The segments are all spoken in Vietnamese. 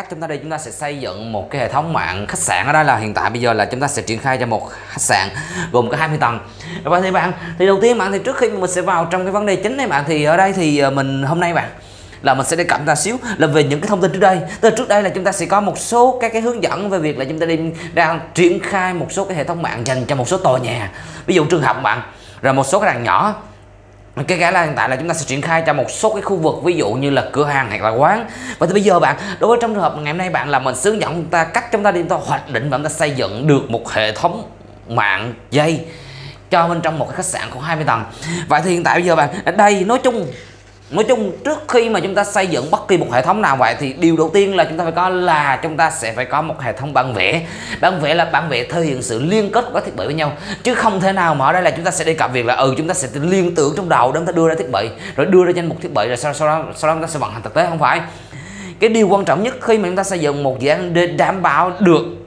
cách chúng ta đi, chúng ta sẽ xây dựng một cái hệ thống mạng khách sạn. Ở đây là hiện tại bây giờ là chúng ta sẽ triển khai cho một khách sạn gồm có 20 tầng. Và thì bạn, thì đầu tiên bạn, thì trước khi mình sẽ vào trong cái vấn đề chính này bạn, thì ở đây thì ờ, mình, hôm nay bạn, là mình sẽ đề cập ta xíu là về những cái thông tin trước đây. Từ trước đây là chúng ta sẽ có một số các cái hướng dẫn về việc là chúng ta đi đang triển khai một số cái hệ thống mạng dành cho một số tòa nhà. Ví dụ trường học bạn, rồi một số cái đàn nhỏ cái cái là hiện tại là chúng ta sẽ triển khai cho một số cái khu vực, ví dụ như là cửa hàng hoặc là quán. Và thì bây giờ bạn, đối với trong trường hợp ngày hôm nay bạn là mình hướng dẫn chúng ta cách chúng ta đi chúng ta hoạch định và chúng ta xây dựng được một hệ thống mạng dây cho bên trong một cái khách sạn có 20 tầng. Vậy thì hiện tại bây giờ bạn, ở đây, nói chung nói chung trước khi mà chúng ta xây dựng bất kỳ một hệ thống nào vậy thì điều đầu tiên là chúng ta phải có là chúng ta sẽ phải có một hệ thống bản vẽ. Bản vẽ là bản vẽ thể hiện sự liên kết của các thiết bị với nhau chứ không thể nào mà ở đây là chúng ta sẽ đi cập việc là ừ chúng ta sẽ liên tưởng trong đầu để chúng ta đưa ra thiết bị rồi đưa ra danh mục thiết bị rồi sau, sau đó sau đó chúng ta sẽ vận hành thực tế không phải. Cái điều quan trọng nhất khi mà chúng ta xây dựng một dự án để đảm bảo được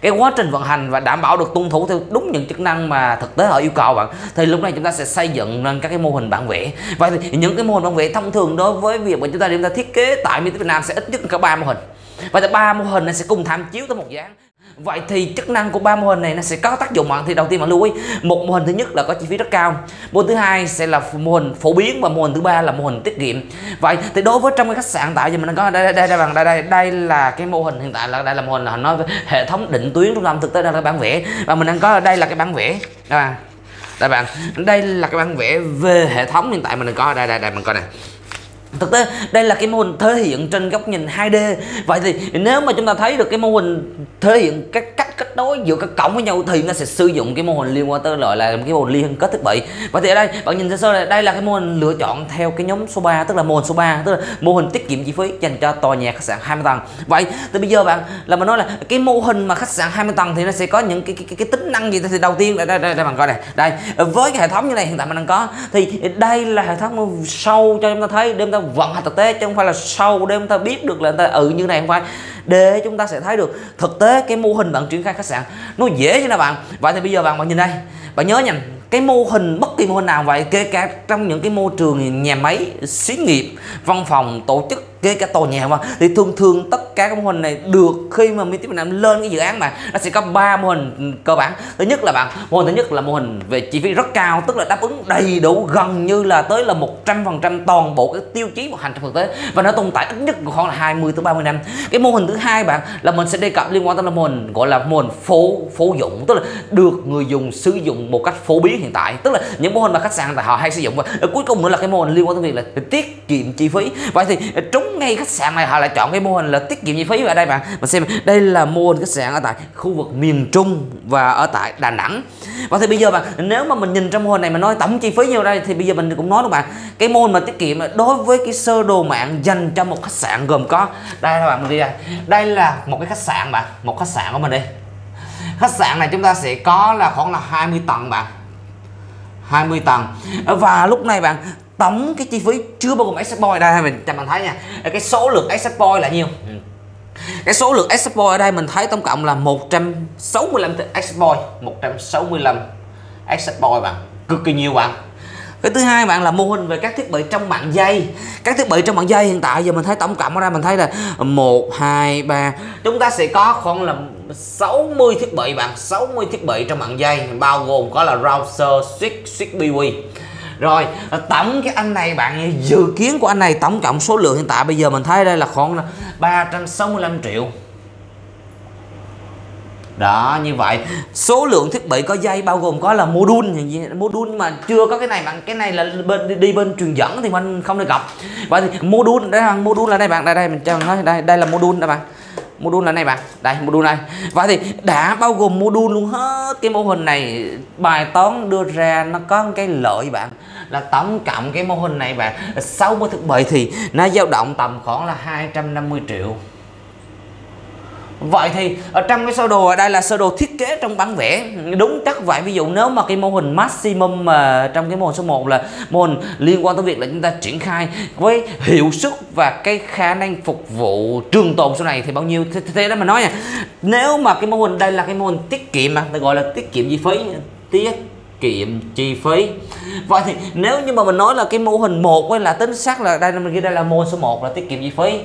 cái quá trình vận hành và đảm bảo được tuân thủ theo đúng những chức năng mà thực tế họ yêu cầu bạn, thì lúc này chúng ta sẽ xây dựng nên các cái mô hình bản vẽ. Và những cái mô hình bản vẽ thông thường đối với việc mà chúng ta chúng ta thiết kế tại Mỹ Việt Nam sẽ ít nhất cả ba mô hình. Và ba mô hình này sẽ cùng tham chiếu tới một dáng. Vậy thì chức năng của ba mô hình này nó sẽ có tác dụng bạn thì đầu tiên bạn lưu ý một mô hình thứ nhất là có chi phí rất cao. Mô hình thứ hai sẽ là mô hình phổ biến và mô hình thứ ba là mô hình tiết kiệm. Vậy thì đối với trong cái khách sạn tại giờ mình có đây đây đây bằng đây, đây đây là cái mô hình hiện tại là đây là mô hình là nó hệ thống định tuyến trung tâm thực tế đây là bản vẽ. Và mình đang có đây là cái bản vẽ. Đây bạn đây bạn đây là cái bản vẽ về hệ thống hiện tại mình đang có. Đây đây đây mình coi này thực tế, đây là cái mô hình thể hiện trên góc nhìn 2D vậy thì nếu mà chúng ta thấy được cái mô hình thể hiện các cách kết nối giữa các cổng với nhau thì nó sẽ sử dụng cái mô hình liên quan tới loại là cái mô hình liên kết thiết bị. Và thì ở đây bạn nhìn sơ đây? Đây là cái mô hình lựa chọn theo cái nhóm số 3 tức là mô hình số 3 tức là mô hình tiết kiệm chi phí dành cho tòa nhà khách sạn 20 tầng. Vậy thì bây giờ bạn là mình nói là cái mô hình mà khách sạn 20 tầng thì nó sẽ có những cái cái, cái, cái tính năng gì? Thì đầu tiên đây đây đây, đây bạn coi này. Đây với cái hệ thống như này hiện tại mình đang có thì đây là hệ thống sâu cho chúng ta thấy để chúng ta vận hành thực tế chứ không phải là sâu để chúng ta biết được là ta ừ như này không phải để chúng ta sẽ thấy được thực tế cái mô hình bạn triển khai khách sạn. Nó dễ chứ nào bạn. Vậy thì bây giờ bạn bạn nhìn đây. Bạn nhớ nha cái mô hình, bất kỳ mô hình nào vậy, kể cả trong những cái môi trường nhà máy, xí nghiệp, văn phòng, tổ chức kể cả tòa nhà mà thì thường thường tất cả các mô hình này được khi mà Mỹ Việt Nam lên cái dự án mà, nó sẽ có ba mô hình ừ, cơ bản. Thứ nhất là bạn, mô hình thứ nhất là mô hình về chi phí rất cao, tức là đáp ứng đầy đủ gần như là tới là một trăm phần trăm toàn bộ cái tiêu chí một hành trong thực tế. Và nó tồn tại ít nhất khoảng là 20 tới 30 năm. Cái mô hình thứ hai bạn, là mình sẽ đề cập liên quan tới là mô hình, gọi là mô hình phổ phổ dụng. Tức là được người dùng sử dụng một cách phổ biến hiện tại. Tức là những mô hình mà khách sạn tại họ hay sử dụng. Và cuối cùng nữa là cái mô hình liên quan tới việc là tiết kiệm chi phí. Vậy thì ờ, chúng ngay khách sạn này, họ lại chọn cái mô hình là tiết kiệm chi phí ở đây bạn. Mình xem, đây là mô hình khách sạn ở tại khu vực miền Trung và ở tại Đà Nẵng. Và thì bây giờ bạn, nếu mà mình nhìn trong mô hình này mà nói tổng chi phí nhiêu đây, thì bây giờ mình cũng nói đúng bạn, cái mô hình mà tiết kiệm đối với cái sơ đồ mạng dành cho một khách sạn gồm có, đây các bạn, mình đi đây. Đây là một cái khách sạn bạn, một khách sạn của mình đi. Khách sạn này chúng ta sẽ có là khoảng là 20 tầng bạn. 20 tầng. Và lúc này bạn tổng cái chi phí chưa bao gồm exit boy đây mình? Cho bạn thấy nha. Cái số lượng exit là nhiêu? Ừ. Cái số lượng exit ở đây mình thấy tổng cộng là 165 exit boy 165 exit boy bạn. Cực kỳ nhiều bạn. Cái thứ hai bạn là mô hình về các thiết bị trong mạng dây. Các thiết bị trong mạng dây hiện tại giờ mình thấy tổng cộng ở đây mình thấy là một, hai, ba. Chúng ta sẽ có khoảng là 60 thiết bị bạn. 60 thiết bị trong mạng dây, bao gồm có là router, switch switch BW rồi, tổng cái anh này bạn, dự kiến của anh này tổng cộng số lượng hiện tại bây giờ mình thấy đây là khoảng 365 triệu. Đó, như vậy. Số lượng thiết bị có dây bao gồm có là module module mà chưa có cái này, bạn, cái này là bên, đi bên truyền dẫn thì mình không được gặp vậy thì module, đây là module là đây bạn, đây đây mình cho nói, đây đây là module đó bạn module là này bạn đây module này. Và thì đã bao gồm module luôn hết cái mô hình này. Bài toán đưa ra nó có cái lợi bạn, là tổng cộng cái mô hình này bạn 60 thực bậy thì nó dao động tầm khoảng là 250 triệu. Vậy thì ở trong cái sơ đồ ở đây là sơ đồ thiết kế trong bản vẽ. Đúng chắc vậy. Ví dụ nếu mà cái mô hình maximum mà trong cái mô hình số 1 là mô hình liên quan tới việc là chúng ta triển khai Với hiệu suất và cái khả năng phục vụ trường tồn sau này thì bao nhiêu Thế, thế đó mà nói nha. Nếu mà cái mô hình đây là cái mô hình tiết kiệm mà gọi là tiết kiệm chi phí Tiết kiệm chi phí. Vậy thì nếu như mà mình nói là cái mô hình một là tính xác là đây mình ghi đây là mô hình số 1 là tiết kiệm chi phí.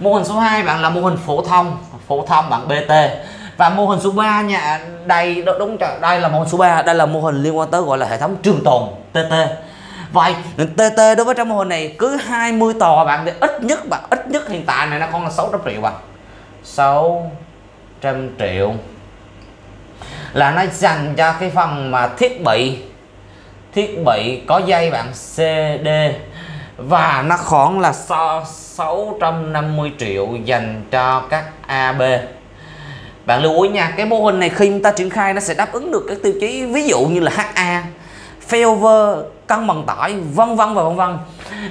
Mô hình số 2 bạn là mô hình phổ thông phổ thông bằng BT và mô hình số 3 nha, đây đúng đây là mô hình số 3 đây là mô hình liên quan tới gọi là hệ thống trường tồn TT vậy TT đối với trong mô hình này cứ 20 tòa bạn thì ít nhất bạn, ít nhất hiện tại này nó còn là 600 triệu bạn. 600 triệu. Là nó dành cho cái phần mà thiết bị thiết bị có dây bạn CD và nó khoảng là 650 triệu dành cho các AB bạn lưu ý nha, cái mô hình này khi chúng ta triển khai nó sẽ đáp ứng được các tiêu chí ví dụ như là HA failover, cân bằng tải, vân vân và vân vân.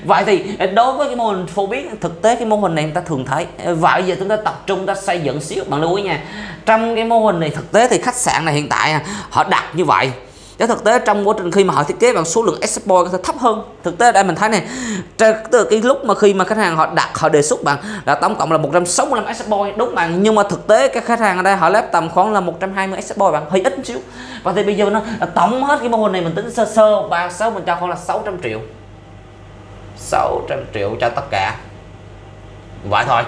Vậy thì đối với cái mô hình phổ biến, thực tế cái mô hình này chúng ta thường thấy. Vậy giờ chúng ta tập trung, ta xây dựng xíu. Bạn lưu ý nha, trong cái mô hình này thực tế thì khách sạn này hiện tại à, họ đặt như vậy chứ thực tế trong quá trình khi mà họ thiết kế bằng số lượng export có thể thấp hơn. Thực tế đây mình thấy này từ cái lúc mà khi mà khách hàng họ đặt, họ đề xuất bạn là tổng cộng là 165 export. Đúng bạn, nhưng mà thực tế các khách hàng ở đây họ lép tầm khoảng là 120 export bạn, hơi ít xíu. Và thì bây giờ nó à, tổng hết cái mô hình này mình tính sơ sơ và sáu mình cho khoảng là 600 triệu. 600 triệu cho tất cả. Vậy thôi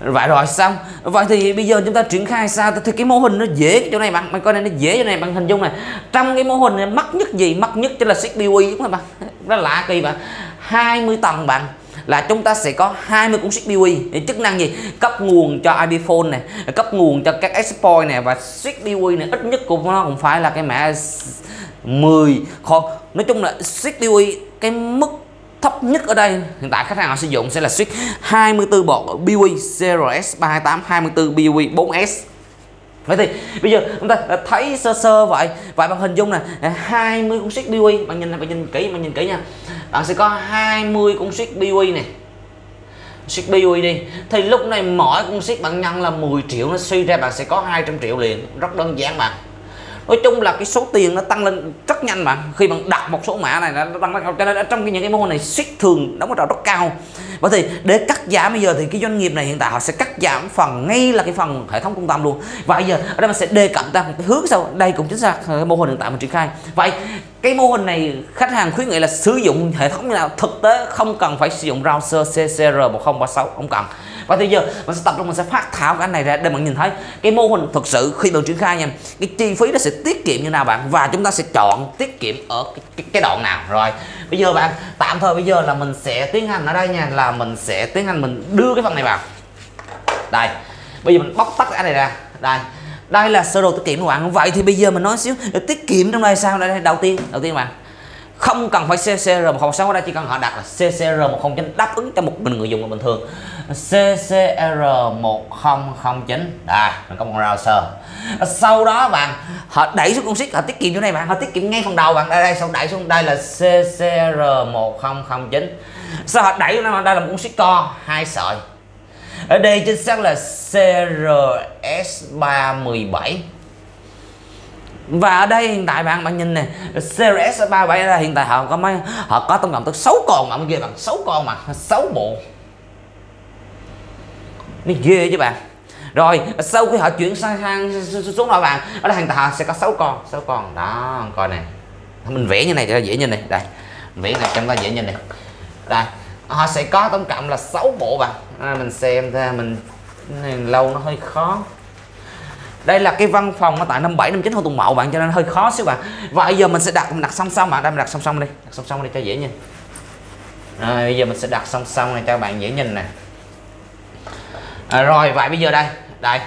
vậy rồi, xong. Vậy thì bây giờ chúng ta triển khai sao? Thì cái mô hình nó dễ chỗ này bạn. Bạn coi này, nó dễ chỗ này, bạn hình dung này. Trong cái mô hình này, mắc nhất gì? Mắc nhất chính là CPU đúng không bạn? Nó lạ kỳ bạn. 20 tầng bạn. Là chúng ta sẽ có 20 cuốn CPU chức năng gì? Cấp nguồn cho IP phone này, cấp nguồn cho các exploit này, và CPU này ít nhất cũng nó cũng phải là cái mã 10 kho nói chung là CPU cái mức thấp nhất ở đây. Hiện tại khách hàng họ sử dụng sẽ là switch 24 bộ BW CRS 328 24 BW 4S Vậy thì, bây giờ chúng ta đã thấy sơ sơ vậy Vậy bằng hình dung nè 20 con switch BW Bạn nhìn bạn nhìn kỹ, bạn nhìn kỹ nha. Bạn sẽ có 20 con switch BW này Switch BW đi, Thì lúc này mỗi con switch bạn nhân là 10 triệu, Nó suy ra bạn sẽ có 200 triệu liền, Rất đơn giản bạn nói chung là cái số tiền nó tăng lên rất nhanh mà. Khi bạn đặt một số mã này, nó tăng lên. Cho nên trong những cái mô này, suýt thường đóng vào rất cao. Vậy thì để cắt giảm bây giờ thì cái doanh nghiệp này hiện tại họ sẽ cắt giảm phần, ngay là cái phần hệ thống trung tâm luôn. Và bây giờ ở đây mình sẽ đề cập ra một cái hướng sau. Đây cũng chính xác, cái mô hình hiện tại mình triển khai. Vậy, cái mô hình này khách hàng khuyến nghị là sử dụng hệ thống như nào thực tế, không cần phải sử dụng router CCR 1036 không cần và bây giờ mình sẽ tập trung mình sẽ phát thảo cái này ra để bạn nhìn thấy. Cái mô hình thực sự khi bạn triển khai nha cái chi phí nó sẽ tiết kiệm như nào bạn? Và chúng ta sẽ chọn tiết kiệm ở cái, cái, cái đoạn nào? Rồi bây giờ bạn tạm thời bây giờ là mình sẽ tiến hành ở đây nha là mình sẽ tiến hành mình đưa cái phần này vào. Đây bây giờ mình bóc tắt cái này ra. Đây đây là sơ đồ tiết kiệm của bạn. Vậy thì bây giờ mình nói xíu tiết kiệm trong đây sao đây đầu tiên đầu tiên bạn không cần phải CCR 106 ở đây chỉ cần họ đặt là CCR 109 đáp ứng cho một mình người dùng bình thường. CCR 1009 đây, mình có một browser sau đó bạn, họ đẩy xuống công suất, họ tiết kiệm chỗ này bạn, họ tiết kiệm ngay phần đầu bạn. Đây đây, xong đẩy xuống, đây là CCR 1009 sau họ đẩy xuống đây là một công suất co hai sợi. Ở đây chính xác là CRS 317 và ở đây hiện tại bạn bạn nhìn nè CRS 37 là hiện tại họ có mấy họ có tổng cộng tới 6 con mà ghê bằng 6 con mà 6 bộ. Nó ghê chứ bạn. Rồi sau khi họ chuyển sang, sang xuống nội bạn ở đây hiện tại họ sẽ có 6 con 6 con. Đó coi nè. Mình vẽ như này cho dễ nhìn này. Đây vẽ này cho ta dễ nhìn này. Đây họ sẽ có tổng cộng là 6 bộ bạn. À, mình xem ra mình này lâu nó hơi khó đây là cái văn phòng ở tại năm bảy năm chín Hồ Tùng Mậu bạn cho nên hơi khó xíu bạn. Và bây giờ mình sẽ đặt mình đặt song song bạn. Đây mình đặt song song đi. Đặt song song đi cho dễ nhìn. À, bây giờ mình sẽ đặt song song này cho bạn dễ nhìn nè. À, rồi vậy bây giờ đây. Đây.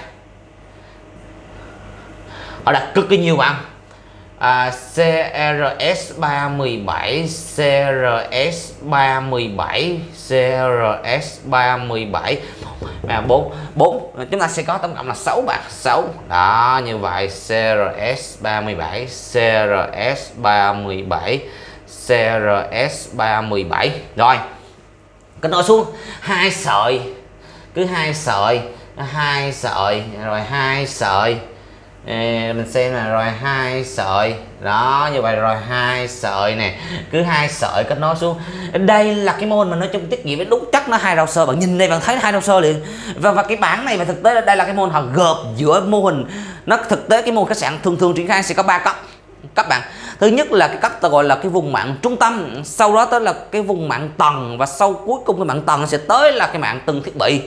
Họ đặt cực kỳ nhiều bạn à, CRS 317 CRS 317 CRS 317 à, 4 4 chúng ta sẽ có tổng cộng là 6 bạc 6 đó như vậy CRS317 CRS317 CRS 317 rồi cái nó xuống hai sợi. Cứ hai sợi hai sợi rồi hai sợi à, mình xem là rồi hai sợi. Đó như vậy rồi hai sợi nè. Cứ hai sợi kết nối xuống. Đây là cái mô hình mà nói chung tiết kiệm với đúng chắc nó hai đầu sơ. Bạn nhìn đây bạn thấy hai đầu sơ liền. Và và cái bảng này mà thực tế đây là cái mô hình họ gộp giữa mô hình. Nó thực tế cái mô hình khách sạn thường thường triển khai sẽ có ba cấp. Các bạn. Thứ nhất là cái cấp ta gọi là cái vùng mạng trung tâm. Sau đó tới là cái vùng mạng tầng. Và sau cuối cùng cái mạng tầng sẽ tới là cái mạng từng thiết bị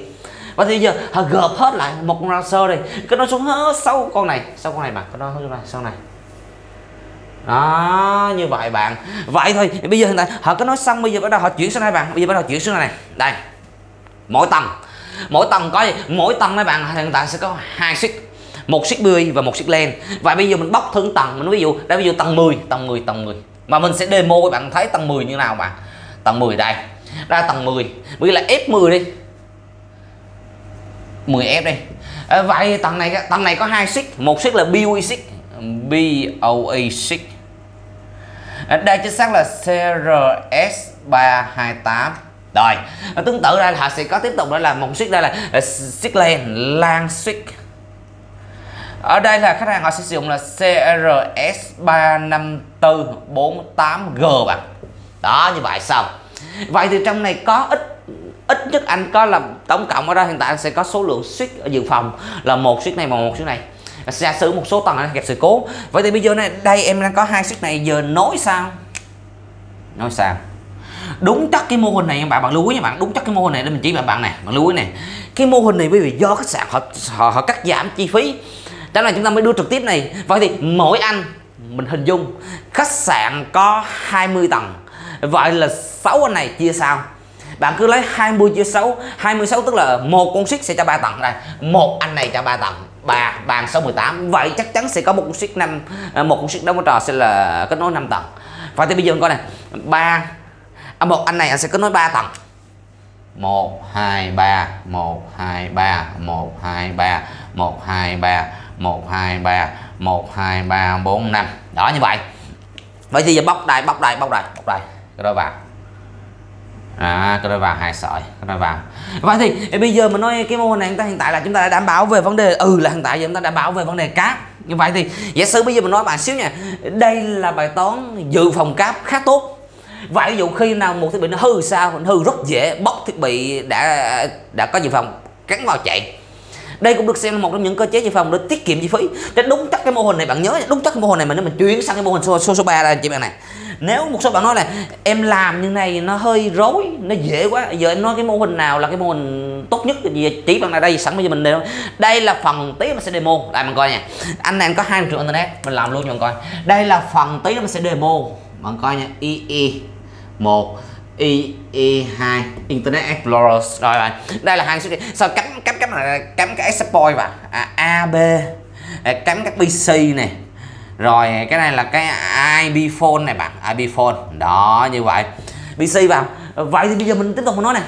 và thì giờ họ gộp hết lại một con sơ đây cái nó xuống hết sau con này, sau con này mà cái nó xuống này, sau này. Đó, như vậy bạn. Vậy thôi, bây giờ hiện tại, họ có nói xong, bây giờ bắt đầu họ chuyển sang đây bạn. Bây giờ bắt đầu chuyển xuống này. Đây. Mỗi tầng. Mỗi tầng có gì mỗi tầng mấy bạn, hiện tại sẽ có hai xích một xích bươi và một xích len. Và bây giờ mình bóc thử tầng, mình ví dụ, đây ví dụ tầng 10 tầng 10 tầng 10 mà mình sẽ demo các bạn thấy tầng 10 như nào bạn. Tầng 10 đây. Ra tầng 10 bây giờ là F10 đi. 10F đi à, vậy tầng này tầng này có hai xích. Một xích là BOE xích BOE xích. À, đây chính xác là CRS 328 rồi tương tự đây là họ sẽ có tiếp tục đó là một xích đây là xích len lan xích. Ở đây là khách hàng họ sẽ sử dụng là CRS 35448G bạn. Đó như vậy xong. Vậy thì trong này có ít ít nhất anh có là tổng cộng ở đây hiện tại anh sẽ có số lượng suýt ở dự phòng là một suýt này và một suýt này. Giả sử một số tầng gặp sự cố. Vậy thì bây giờ này đây em đang có hai suýt này giờ nối sao? Nối sao? Đúng chắc cái mô hình này bạn bạn lưu ý nha bạn đúng chắc cái mô hình này để mình chỉ bạn bạn này bạn lưu ý này. Cái mô hình này bởi vì do khách sạn họ họ, họ cắt giảm chi phí. Cho nên chúng ta mới đưa trực tiếp này. Vậy thì mỗi anh mình hình dung khách sạn có 20 tầng. Vậy là 6 anh này chia sao? Bạn cứ lấy 20 chia 6 26 tức là một con xích sẽ cho ba tầng đây một anh này cho ba tầng 3 bàn 6 18 vậy chắc chắn sẽ có một con xích năm à, một con xích đóng trò sẽ là kết nối 5 tầng. Và thì bây giờ coi này, ba à, một anh này anh sẽ kết nối 3 tầng. 1 2 3 1 2 3 1 2 3 1 2 3 1 2 3 1 2 3 4 5 đó, như vậy. Vậy thì giờ bóc đài bóc đài bóc đài bóc đài. Rồi vào à cái đó vào hai sợi, cái đó vào. Vậy thì bây giờ mình nói cái mô hình này chúng ta hiện tại là chúng ta đã đảm bảo về vấn đề ừ là hiện tại giờ chúng ta đảm bảo về vấn đề cáp. Như vậy thì, giả sử bây giờ mình nói bạn xíu nha, đây là bài toán dự phòng cáp khá tốt. Và ví dụ khi nào một thiết bị nó hư sao, hư rất dễ, bóc thiết bị đã đã có dự phòng, cắn vào chạy đây cũng được xem là một trong những cơ chế dự phòng để tiết kiệm chi phí. Cho đúng chắc cái mô hình này bạn nhớ đúng chắc cái mô hình này mà nếu mình chuyển sang cái mô hình số số, số 3 đây chị bạn này. Nếu một số bạn nói là em làm như này nó hơi rối nó dễ quá. Giờ em nói cái mô hình nào là cái mô hình tốt nhất gì chỉ bằng là đây sẵn bây giờ mình đều đây là phần tí mình sẽ demo. Đây mình coi nha. Anh này có hai triệu internet mình làm luôn cho mình coi. Đây là phần tí mình sẽ demo. Bạn coi nha. Ii một. IE2 Internet Explorer rồi bạn đây là hai số sao cắm cắm cắm là cắm cái exploit vào à, AB à, cắm các PC này. Rồi cái này là cái IP phone này bạn IP phone. Đó như vậy. PC vào. Vậy thì bây giờ mình tiếp tục mình nói này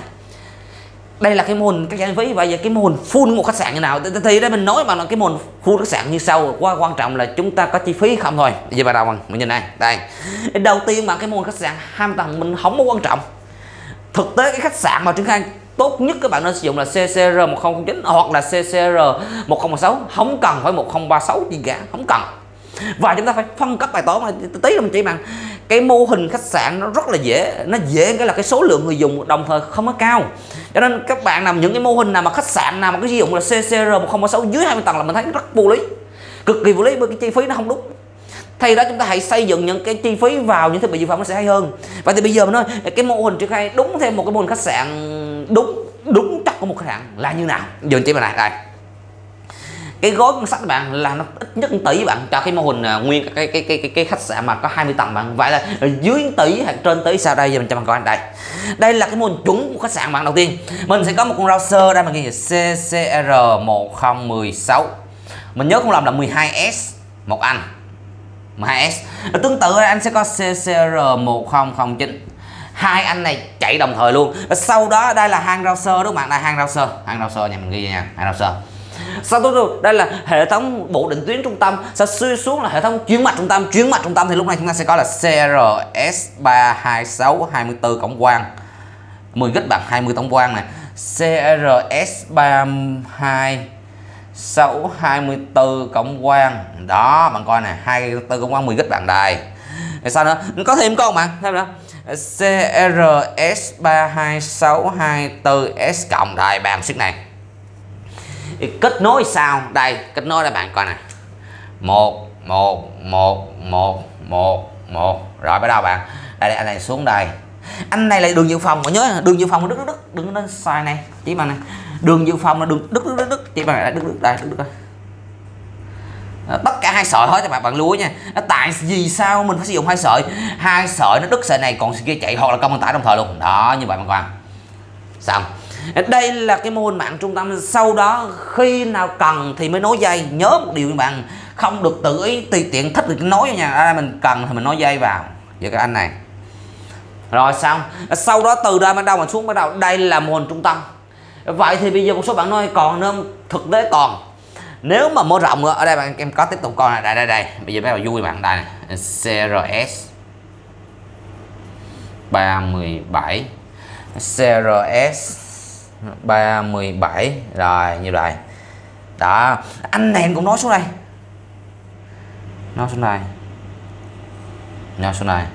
đây là cái mô hình các giải phí vậy cái mô hình full một khách sạn như nào? Thì đây mình nói mà là cái mô hình full khách sạn như sau, quá quan trọng là chúng ta có chi phí không thôi. Vậy giờ bắt đầu bằng, mình nhìn này, đây. Đầu tiên mà cái mô hình khách sạn hai tầng mình không có quan trọng. Thực tế cái khách sạn mà triển khai tốt nhất các bạn nên sử dụng là CCR 1009 hoặc là CCR 1016 không cần phải 1036 gì cả, không cần. Và chúng ta phải phân cấp bài toán tí là mình chỉ bằng cái mô hình khách sạn nó rất là dễ, nó dễ cái là cái số lượng người dùng đồng thời không có cao. Cho nên các bạn làm những cái mô hình nào mà khách sạn nào mà cái sử dụng là CCR 1036 dưới 20 tầng là mình thấy rất vô lý, cực kỳ vô lý bởi cái chi phí nó không đúng. Thay đó chúng ta hãy xây dựng những cái chi phí vào những thiết bị dự phòng nó sẽ hay hơn. Và thì bây giờ mình nói, cái mô hình triển khai đúng theo một cái mô hình khách sạn đúng đúng chắc của một khách sạn là như nào? Giờ chỉ mà này đây cái gói ngân sách bạn là nó ít nhất tỷ bạn. Cho cái mô hình uh, nguyên cái cái, cái cái cái khách sạn mà có 20 tầng bạn. Vậy là dưới tỷ hoặc trên tỷ sao đây? Giờ mình cho bạn coi đây. Đây là cái mô hình chuẩn của khách sạn bạn đầu tiên. Mình sẽ có một con router đây mình ghi CCR 1016 mình nhớ không làm là 12S một anh. 12S tương tự anh sẽ có CCR 1009 hai anh này chạy đồng thời luôn. Sau đó đây là hang router đúng không bạn? Đây hang router hang router nhà mình ghi nha. Hang router sau đó đây là hệ thống bộ định tuyến trung tâm. Sẽ suy xuống là hệ thống chuyến mạch trung tâm? Chuyến mạch trung tâm thì lúc này chúng ta sẽ có là CRS 326 24 cổng quang. 10 gig bằng 20 tổng quang này. CRS 32 6 24 cộng quang. Đó, bạn coi nè 24 cộng quang 10 gig bạn đài rồi sao nữa? Có thêm con bạn thêm nữa. CRS 32624S cộng. Đài bàn sức này kết nối sao? Đây kết nối đây bạn coi này một một một một một một. Rồi bắt đầu bạn. Đây, đây anh này xuống đây. Anh này là đường dự phòng mọi nhớ đường dự phòng đứng đứng đứng lên sai này. Chỉ bằng này. Đường dự phòng là đường đứt đứt đứt chỉ bằng này đứt đứt đây đứt đây ờ, tất cả hai sợi hết các bạn bạn lưu ý nha. Ờ, tại vì sao mình phải sử dụng hai sợi? Hai sợi nó đứt sợi này còn sợi kia chạy hoặc là công bằng tải đồng thời luôn. Đó như vậy bạn quan xong đây là cái mô hình mạng trung tâm. Sau đó khi nào cần thì mới nối dây. Nhớ một điều các bạn không được tự ý tùy tiện thích được nối nha. À, mình cần thì mình nối dây vào. Với các anh này. Rồi xong. Sau đó từ đây bắt đầu mà xuống bắt đầu. Đây là mô hình trung tâm. Vậy thì bây giờ một số bạn nói còn nữa thực tế còn. Nếu mà mở rộng nữa ở đây bạn em có tiếp tục coi này. Đây đây đây. Bây giờ bắt đầu vui bạn. Đây này. CRS 37 CRS 37 rồi như vậy đó anh này cũng nói xuống đây. Nó xuống này nó xuống này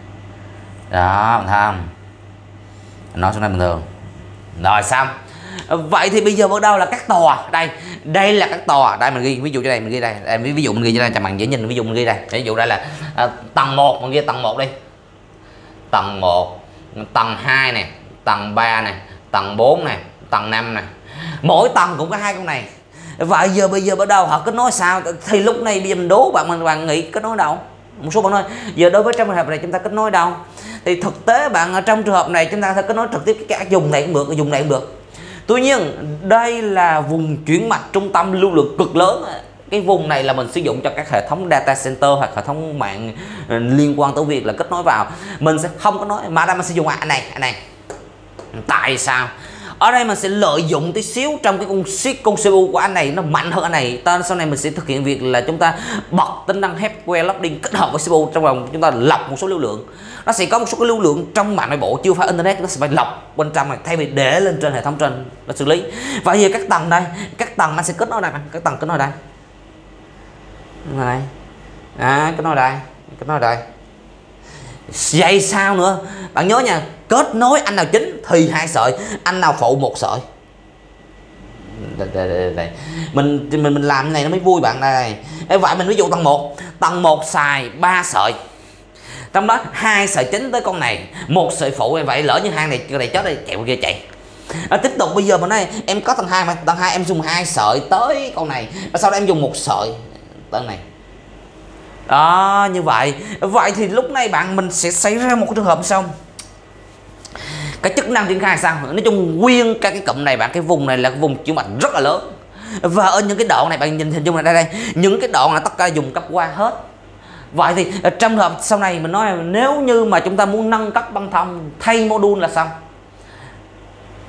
đó bạn tham. Nó nói xuống đây bình thường. Rồi xong vậy thì bây giờ bắt đầu là các tòa. Đây đây là các tòa. Đây mình ghi ví dụ cho đây mình ghi đây, đây ví dụ mình ghi cho đây cho bạn dễ nhìn ví dụ mình ghi đây. Ví dụ đây là à, tầng 1 mình ghi tầng 1 đi. Tầng 1 tầng 2 này tầng 3 này tầng 4 này tầng 5 này mỗi tầng cũng có hai con này. Và giờ bây giờ bắt đầu họ kết nối sao thì lúc này bây giờ mình đố bạn mình bạn nghĩ kết nối đâu. Một số bạn nói giờ đối với trong trường hợp này chúng ta kết nối đâu. Thì thực tế bạn ở trong trường hợp này chúng ta sẽ kết nối trực tiếp cái dùng này cũng được dùng này cũng được. Tuy nhiên đây là vùng chuyển mạch trung tâm lưu lượng cực lớn. Cái vùng này là mình sử dụng cho các hệ thống data center hoặc hệ thống mạng ờ, liên quan tới việc là kết nối vào. Mình sẽ không có nói mà đây mình sử dụng à, à này à này. Tại sao? Ở đây mình sẽ lợi dụng tí xíu trong cái con ship con CPU của anh này nó mạnh hơn anh này. Ta sau này mình sẽ thực hiện việc là chúng ta bật tính năng hardware loading kết hợp với CPU trong vòng chúng ta lọc một số lưu lượng. Nó sẽ có một số cái lưu lượng trong mạng nội bộ chưa phải internet nó sẽ phải lọc bên trong này thay vì để lên trên hệ thống trên nó xử lý. Và giờ các tầng đây các tầng anh sẽ kết nối đây các tầng kết nối đây. Này à, kết nối đây kết nối đây dây sao nữa? Bạn nhớ nha kết nối anh nào chính thì hai sợi anh nào phụ một sợi. Đây, đây, đây, đây. mình mình mình làm này nó mới vui bạn đây vậy mình ví dụ tầng 1 tầng 1 xài 3 sợi. Trong đó hai sợi chính tới con này một sợi phụ. Vậy lỡ như hai này cái này chết đi chạy kia chạy. À, tiếp tục bây giờ mình nói em có tầng 2 mà tầng 2 em dùng hai sợi tới con này và sau đó em dùng một sợi tầng này đó, như vậy. Vậy thì lúc này bạn, mình sẽ xảy ra một trường hợp xong cái chức năng triển khai sao? Nói chung nguyên cả cái cụm này bạn, cái vùng này là cái vùng chịu mạch rất là lớn. Và ở những cái đoạn này, bạn nhìn hình dung là đây đây. Những cái đoạn là tất cả dùng cấp qua hết. Vậy thì ờ, trong hợp sau này mình nói nếu như mà chúng ta muốn nâng cấp băng thông, thay module là sao?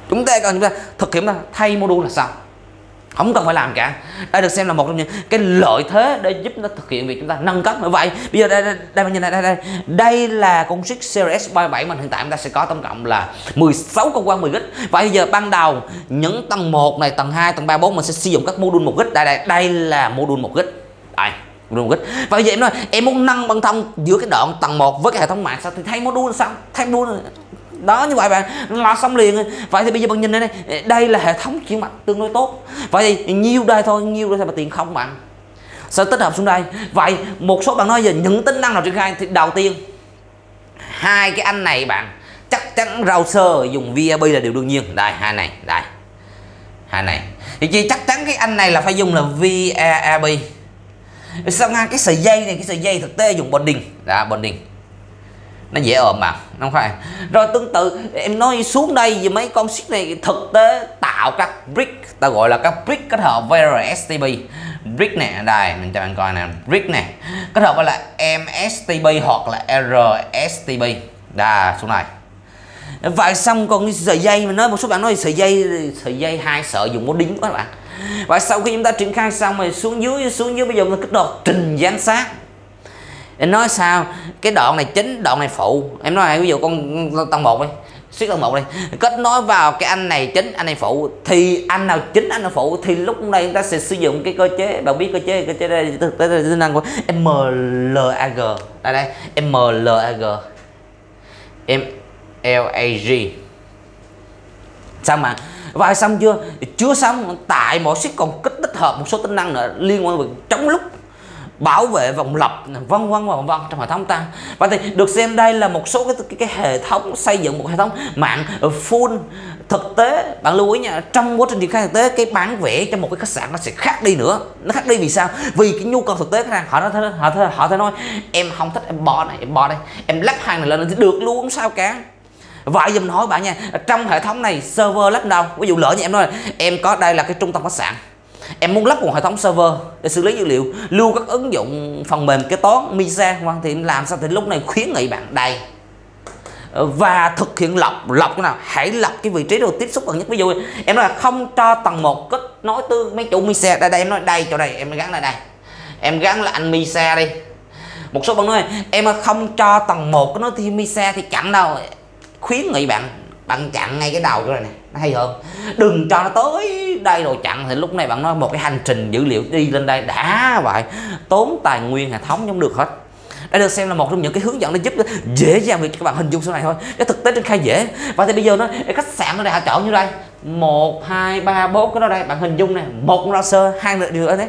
Chúng ta cần chúng ta thực hiện là thay module là sao? Không cần phải làm cả. Đây được xem là một trong những cái lợi thế để giúp nó thực hiện việc chúng ta nâng cấp. Như vậy bây giờ đây đây, đây nhìn này đây đây đây. Là con chiếc CRS 37 mình hiện tại chúng ta sẽ có tổng cộng là 16 con quang 10 gig và bây giờ ban đầu những tầng 1 này tầng 2 tầng 3 4 mình sẽ sử dụng các module 1 gig đây đây đây là module 1 gig đây module 1 gig và bây giờ em nói em muốn nâng băng thông giữa cái đoạn tầng 1 với cái hệ thống mạng sao thì thay module sao? Thay module đó, như vậy bạn. Là xong liền. Vậy thì bây giờ bạn nhìn đây này. Đây là hệ thống chuyển mạch tương đối tốt. Vậy thì nhiêu đây thôi nhiêu đây thôi mà tiền không bạn. Sẽ tích hợp xuống đây. Vậy, một số bạn nói về những tính năng nào triển khai thì đầu tiên, hai cái anh này bạn, chắc chắn router dùng VIP là điều đương nhiên. Đây, hai này, đây. Hai này. Thì chị chắc chắn cái anh này là phải dùng là VIP sau ngang cái sợi dây này, cái sợi dây thực tế dùng bonding. Đã bonding nó dễ ôm mà không phải. Rồi tương tự, em nói xuống đây vì mấy con ship này, thực tế tạo các brick, ta gọi là các brick kết hợp với RSTB brick này đây, mình cho bạn coi nè, brick này kết hợp với là MSTB hoặc là RSTB đà xuống này vậy xong, còn sợi dây, mình nói một số bạn nói sợi dây sợi dây hai sợi dùng có đính các bạn. Và sau khi chúng ta triển khai xong rồi, xuống dưới xuống dưới, bây giờ mình kích hoạt trình giám sát em nói sao? Cái đoạn này chính, đoạn này phụ. Em nói ví dụ con tầng một đi. Suýt tầng một đi. Kết nối vào cái anh này chính, anh này phụ. Thì anh nào chính, anh nào phụ, thì lúc này chúng ta sẽ sử dụng cái cơ chế. Bạn biết cơ chế cơ chế đây thực tế là tính năng của MLAG đây đây. MLAG g. Xong mà. Và xong chưa? Chưa xong. Tại mỗi suýt còn kích tích hợp một số tính năng nữa liên quan về chống lúc bảo vệ vòng lập vân vân vân vân trong hệ thống ta. Và thì được xem đây là một số cái, cái, cái hệ thống xây dựng một hệ thống mạng full thực tế. Bạn lưu ý nha trong quá trình triển khai thực tế cái bán vẽ cho một cái khách sạn nó sẽ khác đi nữa. Nó khác đi vì sao? Vì cái nhu cầu thực tế khách hàng họ nói họ họ, họ thể nói em không thích em bỏ này em bỏ đây em lắp hàng này lên thì được luôn sao cả. Vậy giờ mình hỏi bạn nha trong hệ thống này server lắp đâu? Ví dụ lỡ như em nói là em có đây là cái trung tâm khách sạn em muốn lắp một hệ thống server để xử lý dữ liệu, lưu các ứng dụng phần mềm kế toán, misa. Vâng thì làm sao thì lúc này khuyến nghị bạn đầy ờ, và thực hiện lọc lọc cái nào? Hãy lọc cái vị trí đầu tiếp xúc gần nhất. Ví dụ, em nói là không cho tầng 1 kết nối từ mấy chủ misa. Đây đây, em nói đây, chỗ đây, em gắn lại đây. Em gắn là anh misa đi. Một số bạn nói, em không cho tầng 1 kết nối thì misa thì chặn đâu. Khuyến nghị bạn bạn chặn ngay cái đầu chỗ này nè hay hơn, đừng cho nó tới đây rồi chặn. Thì lúc này bạn nói một cái hành trình dữ liệu đi lên đây đã vậy. Tốn tài nguyên, hệ thống không được hết. Đây được xem là một trong những cái hướng dẫn để giúp dễ dàng việc cho các bạn hình dung sau này thôi. Cái thực tế trên khai dễ. Và thì bây giờ nó khách sạn nó đây họ chọn như đây. Một, hai, ba, bốn, cái đó đây. Bạn hình dung này một browser, hai điều đấy.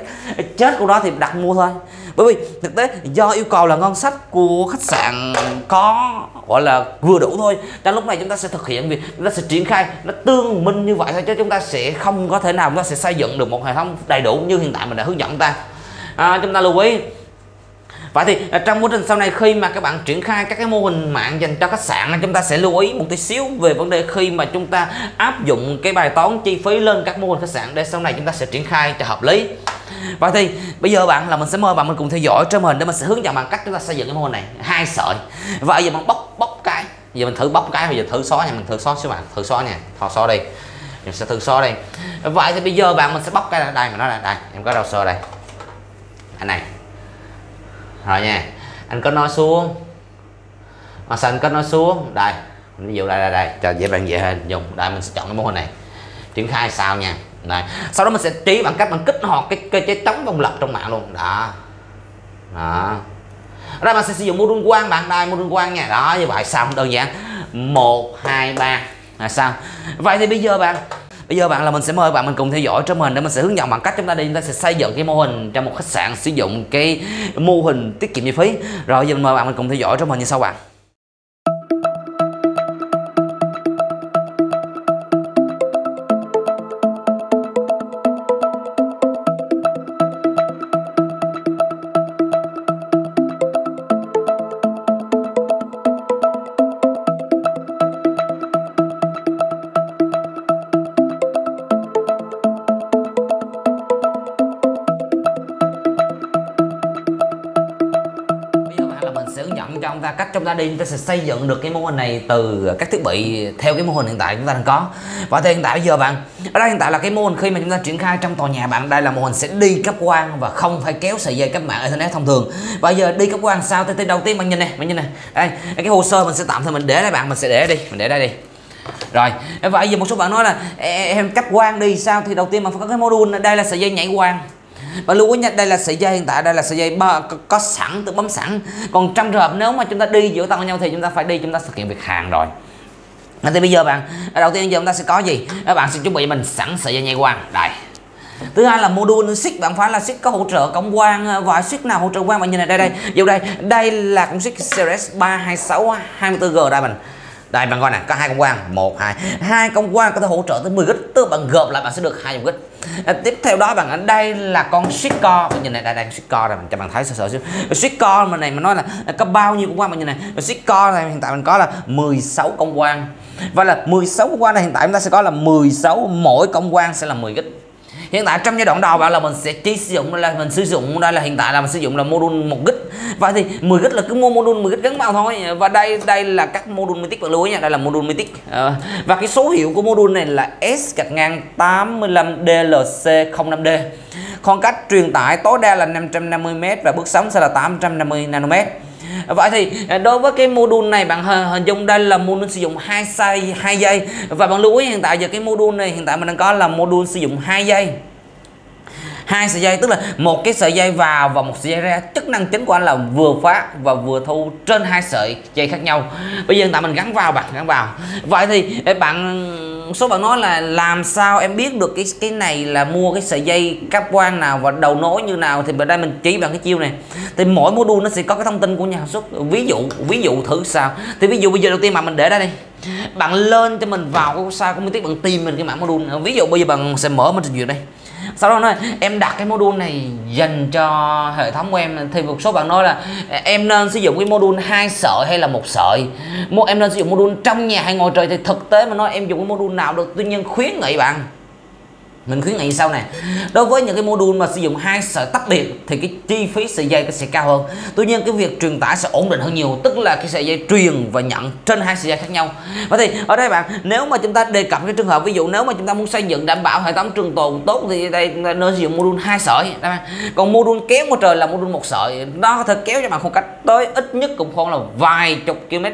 Chết của đó thì đặt mua thôi bởi vì thực tế do yêu cầu là ngân sách của khách sạn có gọi là vừa đủ thôi. Trong lúc này chúng ta sẽ thực hiện việc chúng ta sẽ triển khai nó tương minh như vậy thôi chứ chúng ta sẽ không có thể nào chúng ta sẽ xây dựng được một hệ thống đầy đủ như hiện tại mình đã hướng dẫn ta. À, chúng ta lưu ý. Vậy thì à, trong quá trình sau này khi mà các bạn triển khai các cái mô hình mạng dành cho khách sạn chúng ta sẽ lưu ý một tí xíu về vấn đề khi mà chúng ta áp dụng cái bài toán chi phí lên các mô hình khách sạn để sau này chúng ta sẽ triển khai cho hợp lý. Vậy thì bây giờ bạn là mình sẽ mời bạn mình cùng theo dõi trên hình để mình sẽ hướng dẫn bạn cách chúng ta xây dựng cái mô hình này. Hai sợi. Và giờ bạn bóc bóc cái, giờ mình thử bóc cái bây giờ thử xóa nha, mình thử xóa xíu bạn, thử xóa nha, thò xóa đi. Mình sẽ thử xóa đây. Vậy thì bây giờ bạn mình sẽ bóc cái đây mà nó là đây, em có đầu sơ đây. Anh này. Rồi nha anh có nói xuống. Mà sao anh có nói xuống? Đây ví dụ đây đây đây. Cho dễ bạn dễ hình dùng đây mình sẽ chọn cái mô hình này. Triển khai sao nha đây. Sau đó mình sẽ trí bằng cách mình kích hoạt cái cơ chế chống vòng lặp trong mạng luôn. Đó. Đó. Đây mình sẽ sử dụng mô đun quang bạn. Đây mô đun quang nha. Đó, như vậy. Xong, đơn giản. Một, hai, ba. Là sao vậy thì bây giờ bạn, Bây giờ bạn là mình sẽ mời bạn mình cùng theo dõi cho mình để mình sẽ hướng dẫn bằng cách chúng ta đi. Chúng ta sẽ xây dựng cái mô hình trong một khách sạn sử dụng cái mô hình tiết kiệm chi phí. Rồi, giờ mình mời bạn mình cùng theo dõi cho mình như sau bạn. Cách trong ta đi chúng ta sẽ xây dựng được cái mô hình này từ các thiết bị theo cái mô hình hiện tại chúng ta đang có. Và thì hiện tại bây giờ bạn, ở đây hiện tại là cái mô hình khi mà chúng ta triển khai trong tòa nhà bạn, đây là mô hình sẽ đi cấp quang và không phải kéo sợi dây cấp mạng internet thông thường. Và giờ đi cấp quang sao? Thì đầu tiên bạn nhìn này, bạn nhìn này. Đây cái hồ sơ mình sẽ tạm thời mình để đây bạn, mình sẽ để đi, mình để đây đi. Rồi, vậy giờ một số bạn nói là, em cấp quang đi sao? Thì đầu tiên mình phải có cái module, đây là sợi dây nhảy quang và lưu ý nha đây là sợi dây hiện tại đây là sợi dây có, có sẵn tự bấm sẵn. Còn trong trường hợp nếu mà chúng ta đi giữa tăng nhau thì chúng ta phải đi chúng ta thực hiện việc hàng rồi. Thì bây giờ bạn đầu tiên giờ chúng ta sẽ có gì? Các bạn sẽ chuẩn bị mình sẵn sợi dây nhai quang. Đây. Thứ hai là module xích bạn phải là xích có hỗ trợ cổng quang ờ, và xích nào hỗ trợ quang bạn nhìn này đây đây. Dù đây đây là cổng xích series 326 24G đây mình đây bạn coi nè có hai công quan một hai. Hai công quan có thể hỗ trợ tới 10 gích tức bạn gộp lại bạn sẽ được hai gig à, tiếp theo đó bạn ở đây là con switch bạn nhìn này đây đây switch này cho bạn thấy sợ sợ xíu. Switch mà này mà nói là có bao nhiêu công quan bạn nhìn này? Switch này hiện tại mình có là 16 công quan và là 16 công quan này hiện tại chúng ta sẽ có là 16 mỗi công quan sẽ là 10 gích hiện tại trong giai đoạn đầu bạn là mình sẽ chỉ sử dụng là mình sử dụng đây là hiện tại là mình sử dụng là module một gig. Và thì 10 gig là cứ mua module 10 gig gắn vào thôi. Và đây đây là các module mythic bạn lưu ý nha. Đây là module mythic. À, và cái số hiệu của module này là S gạch ngang 85 DLC 05D khoảng cách truyền tải tối đa là 550m và bước sóng sẽ là 850 nanomet vậy thì à, đối với cái module này bạn hình dung đây là module sử dụng hai size, hai giây và bạn lưu ý hiện tại giờ cái module này hiện tại mình đang có là module sử dụng hai giây hai sợi dây, tức là một cái sợi dây vào và một sợi dây ra. Chức năng chính của anh là vừa phá và vừa thu trên hai sợi dây khác nhau. Bây giờ hiện tại mình gắn vào, bạn gắn vào. Vậy thì bạn, số bạn nói là làm sao em biết được cái cái này là mua cái sợi dây cáp quang nào và đầu nối như nào? Thì bên đây mình chỉ bằng cái chiêu này. Thì mỗi module nó sẽ có cái thông tin của nhà sản xuất. Ví dụ ví dụ thử sao. Thì ví dụ bây giờ đầu tiên mà mình để đây đi. Bạn lên cho mình vào cái website của mình tiếp, bạn tìm mình cái mã module ví dụ bây giờ bạn sẽ mở mình trình duyệt đây sau đó nói, em đặt cái module này dành cho hệ thống của em. Thì một số bạn nói là em nên sử dụng cái module hai sợi hay là một sợi? Em nên sử dụng module trong nhà hay ngoài trời thì thực tế mà nói em dùng cái module nào được. Tuy nhiên khuyến nghị bạn mình khuyến nghị sau này, đối với những cái module mà sử dụng hai sợi tách biệt thì cái chi phí sợi dây sẽ cao hơn. Tuy nhiên cái việc truyền tải sẽ ổn định hơn nhiều, tức là cái sợi dây truyền và nhận trên hai sợi dây khác nhau. Và thì ở đây bạn, nếu mà chúng ta đề cập cái trường hợp, ví dụ nếu mà chúng ta muốn xây dựng đảm bảo hệ thống trường tồn tốt thì đây nơi sử dụng module hai sợi. Còn module kéo ngoài trời là module một sợi. Nó có thể kéo cho bạn khoảng cách tới ít nhất cũng khoảng là vài chục km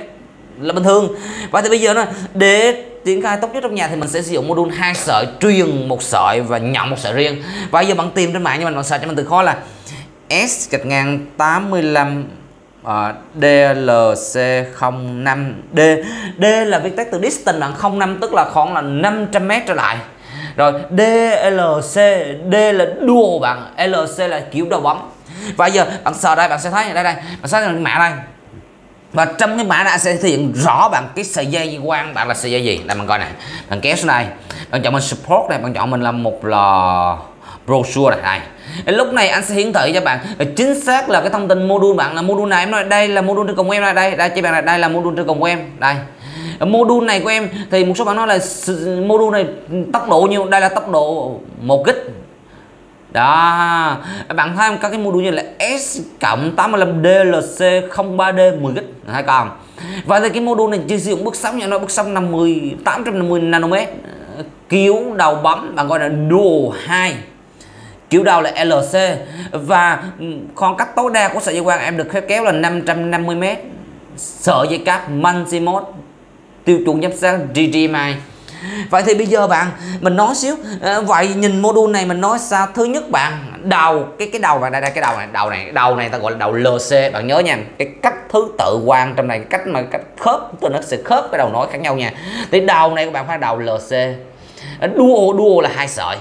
là bình thường. Và thì bây giờ nó để triển khai tốt nhất trong nhà thì mình sẽ sử dụng module hai sợi truyền một sợi và nhận một sợi riêng. Và giờ bạn tìm trên mạng nhưng mình bạn sợ cho mình từ khó là S gạch ngang 85 uh, DLC05 D D. Là viết tắt từ distance bằng 05 tức là khoảng là 500 m trở lại. Rồi DLC D là dual bạn LC là kiểu đầu bấm và giờ bạn sờ đây bạn sẽ thấy đây đây bạn sẽ thấy mã đây và trong cái mã đã sẽ thể hiện rõ bằng cái sợi dây quan bạn là sợi dây gì? Đây mình coi này. Bạn kéo xuống đây. Bạn chọn mình support này bạn chọn mình là một là brochure này, đây. lúc này anh sẽ hiển thị cho bạn. Chính xác là cái thông tin module bạn là module này. Em nói đây là module trên cùng em đây đây. Đây cho bạn là đây là module trên cùng của em. Đây. Module này của em thì một số bạn nói là module này tốc độ nhiêu? Đây là tốc độ một gig đó. Bạn thấy các cái mô đun như là S cộng 85 DLC 03D 10 gig hay còn và thì cái mô đun này chỉ sử dụng bước sóng nhà nó bước sóng 50 850 nanomet kiểu đầu bấm bạn gọi là dual 2 kiểu đầu là LC và ừ, khoảng cách tối đa của sợi dây quang em được khép kéo là 550 m sợi dây cáp Mansimod tiêu chuẩn giám sát DJI vậy thì bây giờ bạn mình nói xíu. Ờ, vậy nhìn module này mình nói sao? Thứ nhất bạn đầu cái cái đầu này đây, đây cái đầu này đầu này đầu này ta gọi là đầu LC bạn nhớ nha cái cách thứ tự quan trong này cái cách mà cách khớp tôi nó sẽ khớp cái đầu nối khác nhau nha. Thì đầu này các bạn phải đầu LC đua đua là hai sợi.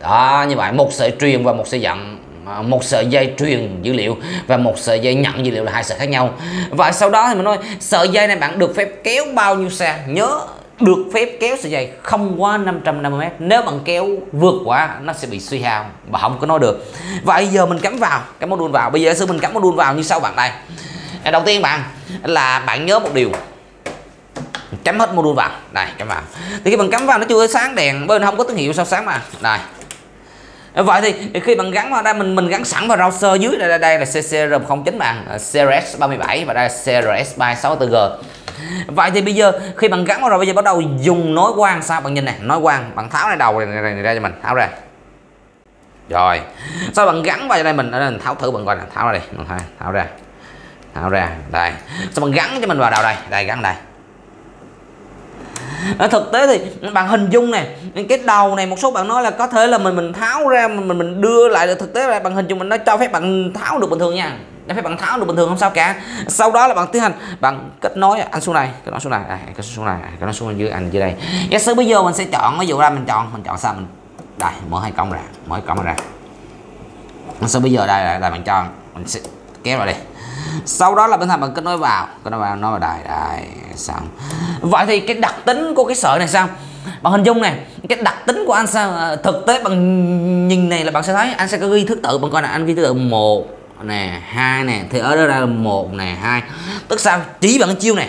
Đó như vậy một sợi truyền và một sợi dẫn. Ờ, một sợi dây truyền dữ liệu và một sợi dây nhận dữ liệu là hai sợi khác nhau. Và sau đó thì mình nói sợi dây này bạn được phép kéo bao nhiêu xe? Nhớ được phép kéo sợi dây không quá 550m nếu bạn kéo vượt quá nó sẽ bị suy hao và không có nói được. Vậy giờ mình cắm vào cái module vào. Bây giờ sư mình cắm module vào như sau bạn đây. À, đầu tiên bạn là bạn nhớ một điều. Cắm hết module vào. Đây cắm vào. Thì khi bạn cắm vào nó chưa sáng đèn bên không có tín hiệu sao sáng mà. Đây. Vậy thì khi bạn gắn vào đây mình mình gắn sẵn vào router dưới đây đây, đây là CCR09 bạn. CRS 37 và đây là CRS 364G vậy thì bây giờ khi bạn gắn vào rồi bây giờ bắt đầu dùng nối quang sao? Bạn nhìn này nối quang bạn tháo này đầu này, này, này ra cho mình tháo ra. Rồi. Sau bạn gắn vào đây mình mình tháo thử bạn coi nè tháo ra đi mình tháo, tháo ra tháo ra đây. Sau bạn gắn cho mình vào đầu đây đây gắn đây. Ở thực tế thì bạn hình dung này cái đầu này một số bạn nói là có thể là mình mình tháo ra mình mình đưa lại được thực tế là bạn hình dung mình nó cho phép bạn tháo được bình thường nha để phải bạn tháo được bình thường không sao cả. Sau đó là bạn tiến hành. Bạn kết nối anh xuống này kết nối xuống này à, kết nối xuống này à, kết nối xuống dưới anh dưới đây. Giả sử bây giờ mình sẽ chọn ví dụ ra mình chọn mình chọn sao mình đây mở hai cổng ra mở hai cổng ra. Giả sử bây giờ đây là, là bạn cho mình sẽ kéo vào đây sau đó là bên thành bạn kết nối vào kết nối vào nó vào đây đây xong. Vậy thì cái đặc tính của cái sợi này sao? Bạn hình dung này cái đặc tính của anh sao? Ờ, thực tế bằng nhìn này là bạn sẽ thấy anh sẽ có ghi thứ tự bạn coi là anh ghi thứ tự một nè hai nè thì ở đây là một nè hai. Tức sao? Chỉ bằng cái chiêu này.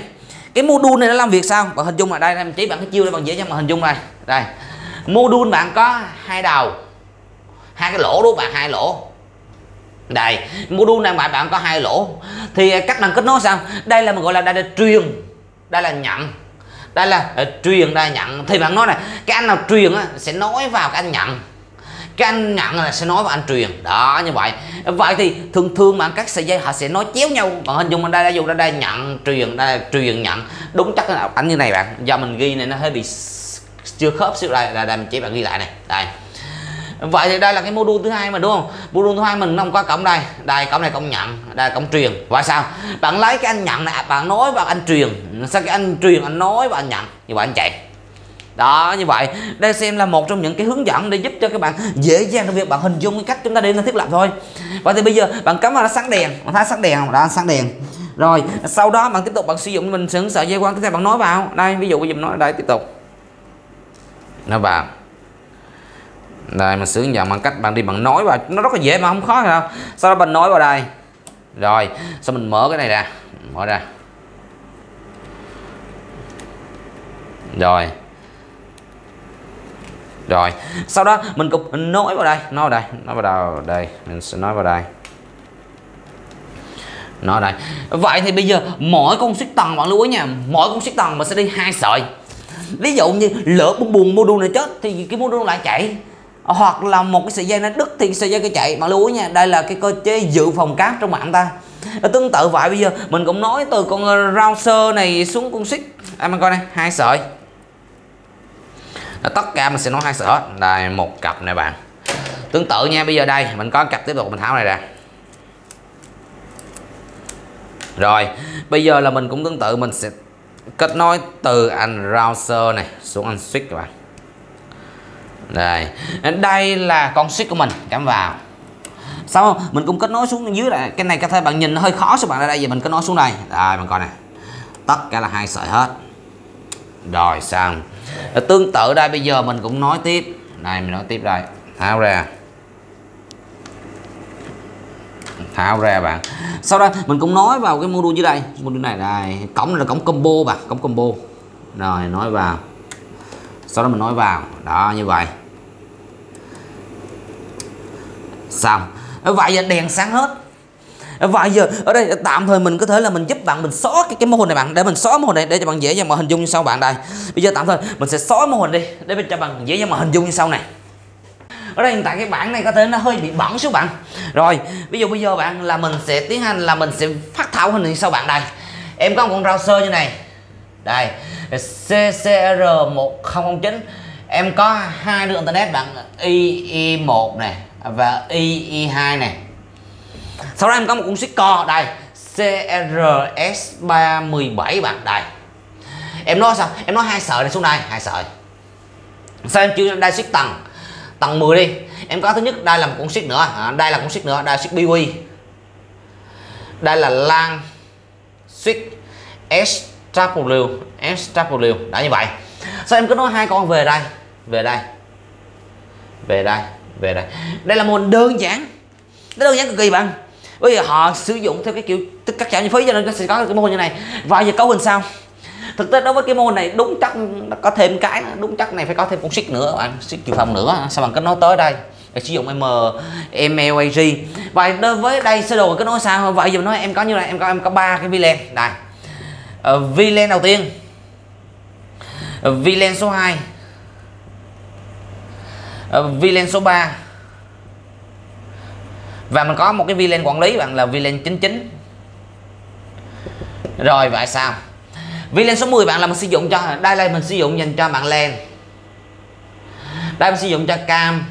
Cái module này nó làm việc sao? Bạn hình dung là đây em chỉ bằng cái chiêu để bằng dễ cho bạn hình dung đây. Đây. Module bạn có hai đầu. Hai cái lỗ đúng bạn? Hai lỗ. Đây. Module này bạn bạn có hai lỗ. Thì à, cách bạn kết nối sao? Đây là mình gọi là đây là truyền. Đây là nhận. Đây là uh, truyền đây nhận. Thì bạn nói này cái anh nào truyền á, sẽ nói vào cái anh nhận cái anh nhận là sẽ nói và anh truyền. Đó, như vậy. Vậy thì thường thường mà các sợi dây họ sẽ nói chéo nhau. Bạn hình dung ở đây ví ra đây nhận, truyền đây truyền nhận. Đúng chắc là ảnh như này bạn. Do mình ghi này nó hơi bị chưa khớp xíu đây là đây mình chỉ bạn ghi lại này. Đây. Vậy thì đây là cái module thứ hai mà, đúng không? Module thứ hai mình không có cổng đây. Đây, cổng này cổng nhận, đây cổng truyền. Và sao? Bạn lấy cái anh nhận này, bạn nói và anh truyền. Sao cái anh truyền, anh nói và anh nhận? Như vậy anh chạy đó, như vậy. Đây xem là một trong những cái hướng dẫn để giúp cho các bạn dễ dàng trong việc bạn hình dung cái cách chúng ta đi lên thiết lập thôi. Và thì bây giờ bạn cắm vào nó sáng đèn. Bạn thấy sáng đèn không? Đó sáng đèn. Rồi, sau đó bạn tiếp tục bạn sử dụng mình sử sợi dây quang tiếp theo bạn nói vào. Đây, ví dụ bây giờ mình nói ở đây, tiếp tục. Nó vào. Đây, mình sử dụng bằng cách bạn đi bằng nói vào. Nó rất là dễ mà không khó đâu. Sau đó bạn nói vào đây. Rồi sau mình mở cái này ra. Mở ra. Rồi rồi, sau đó mình cũng nối vào đây nó vào đây nó vào đầu, đây, mình sẽ nói vào đây. Nó đây. Vậy thì bây giờ mỗi con xích tầng bạn lưu ý nha, mỗi con xích tầng mình sẽ đi hai sợi. Ví dụ như lỡ buồn module này chết thì cái module lại chạy. Hoặc là một cái sợi dây nó đứt thì sợi dây cái chạy. Bạn lưu ý nha, đây là cái cơ chế dự phòng cáp trong mạng ta. Tương tự vậy, bây giờ mình cũng nói từ con router này xuống con xích. À coi này, hai sợi tất cả mình sẽ nói hai sợi hết đây, một cặp này bạn. Tương tự nha, bây giờ đây, mình có cặp tiếp tục mình tháo này ra rồi, bây giờ là mình cũng tương tự, mình sẽ kết nối từ anh router này xuống anh switch các bạn. Đây đây là con switch của mình, cắm vào. Sau không? mình cũng kết nối xuống dưới này cái này có thể bạn nhìn nó hơi khó các bạn ở đây, giờ mình kết nối xuống đây. Đây, bạn coi này tất cả là hai sợi hết. Rồi, xong tương tự đây, bây giờ mình cũng nói tiếp. Này, mình nói tiếp đây. Tháo ra. Tháo ra, bạn. Sau đó, mình cũng nói vào cái module dưới đây. Module này đây cổng này là cổng combo, bạn. Cổng combo. Rồi, nói vào. Sau đó mình nói vào. Đó, như vậy. Xong. Vậy giờ đèn sáng hết và giờ, ở đây, tạm thời mình có thể là mình giúp bạn, mình xóa cái cái mô hình này bạn, để mình xóa mô hình này, để cho bạn dễ dàng mà hình dung như sau bạn đây. Bây giờ tạm thời mình sẽ xóa mô hình đi, để cho bạn dễ dàng mà hình dung như sau này. Ở đây, hiện tại cái bảng này có thể nó hơi bị bẩn xuống bạn. Rồi, ví dụ bây giờ bạn là mình sẽ tiến hành là mình sẽ phát thảo hình như sau bạn đây. Em có một con browser như này. Đây CCR 1009 em có hai đường internet bạn IE1 này và IE2 này sau đó em có một con suýt co đây CRS317 bạn đây. Em nói sao? Em nói hai sợi này xuống đây hai sợi. Sao em chưa đây suýt tầng? Tầng 10 đi. Em có thứ nhất đây là một con suýt nữa. À, đây là con suýt nữa đây là BW đây là lan suýt SW SW đã như vậy. Sao em cứ nói hai con về đây? Về đây. Về đây về đây. Đây là một đơn giản. Đơn giản cực kỳ bạn bây giờ họ sử dụng theo cái kiểu tất các trạm chi phí cho nên nó sẽ có cái mô hình như này. Và giờ cấu hình sao? Thực tế đối với cái mô hình này đúng chắc có thêm cái đúng chắc này phải có thêm con xích nữa bạn xích dự phòng nữa. Sao bằng kết nối tới đây? Để sử dụng M MLAG và đối với đây sơ đồ kết nối sao? Vậy giờ nói em có như này em có em có ba cái VLAN đây. Ờ, uh, VLAN đầu tiên. Ờ, uh, VLAN số 2 uh, VLAN số 3 và mình có một cái VLAN quản lý bạn là VLAN 99 rồi, vậy sao? VLAN số 10 bạn là mình sử dụng cho, đây là mình sử dụng dành cho bạn LAN đây mình sử dụng cho cam.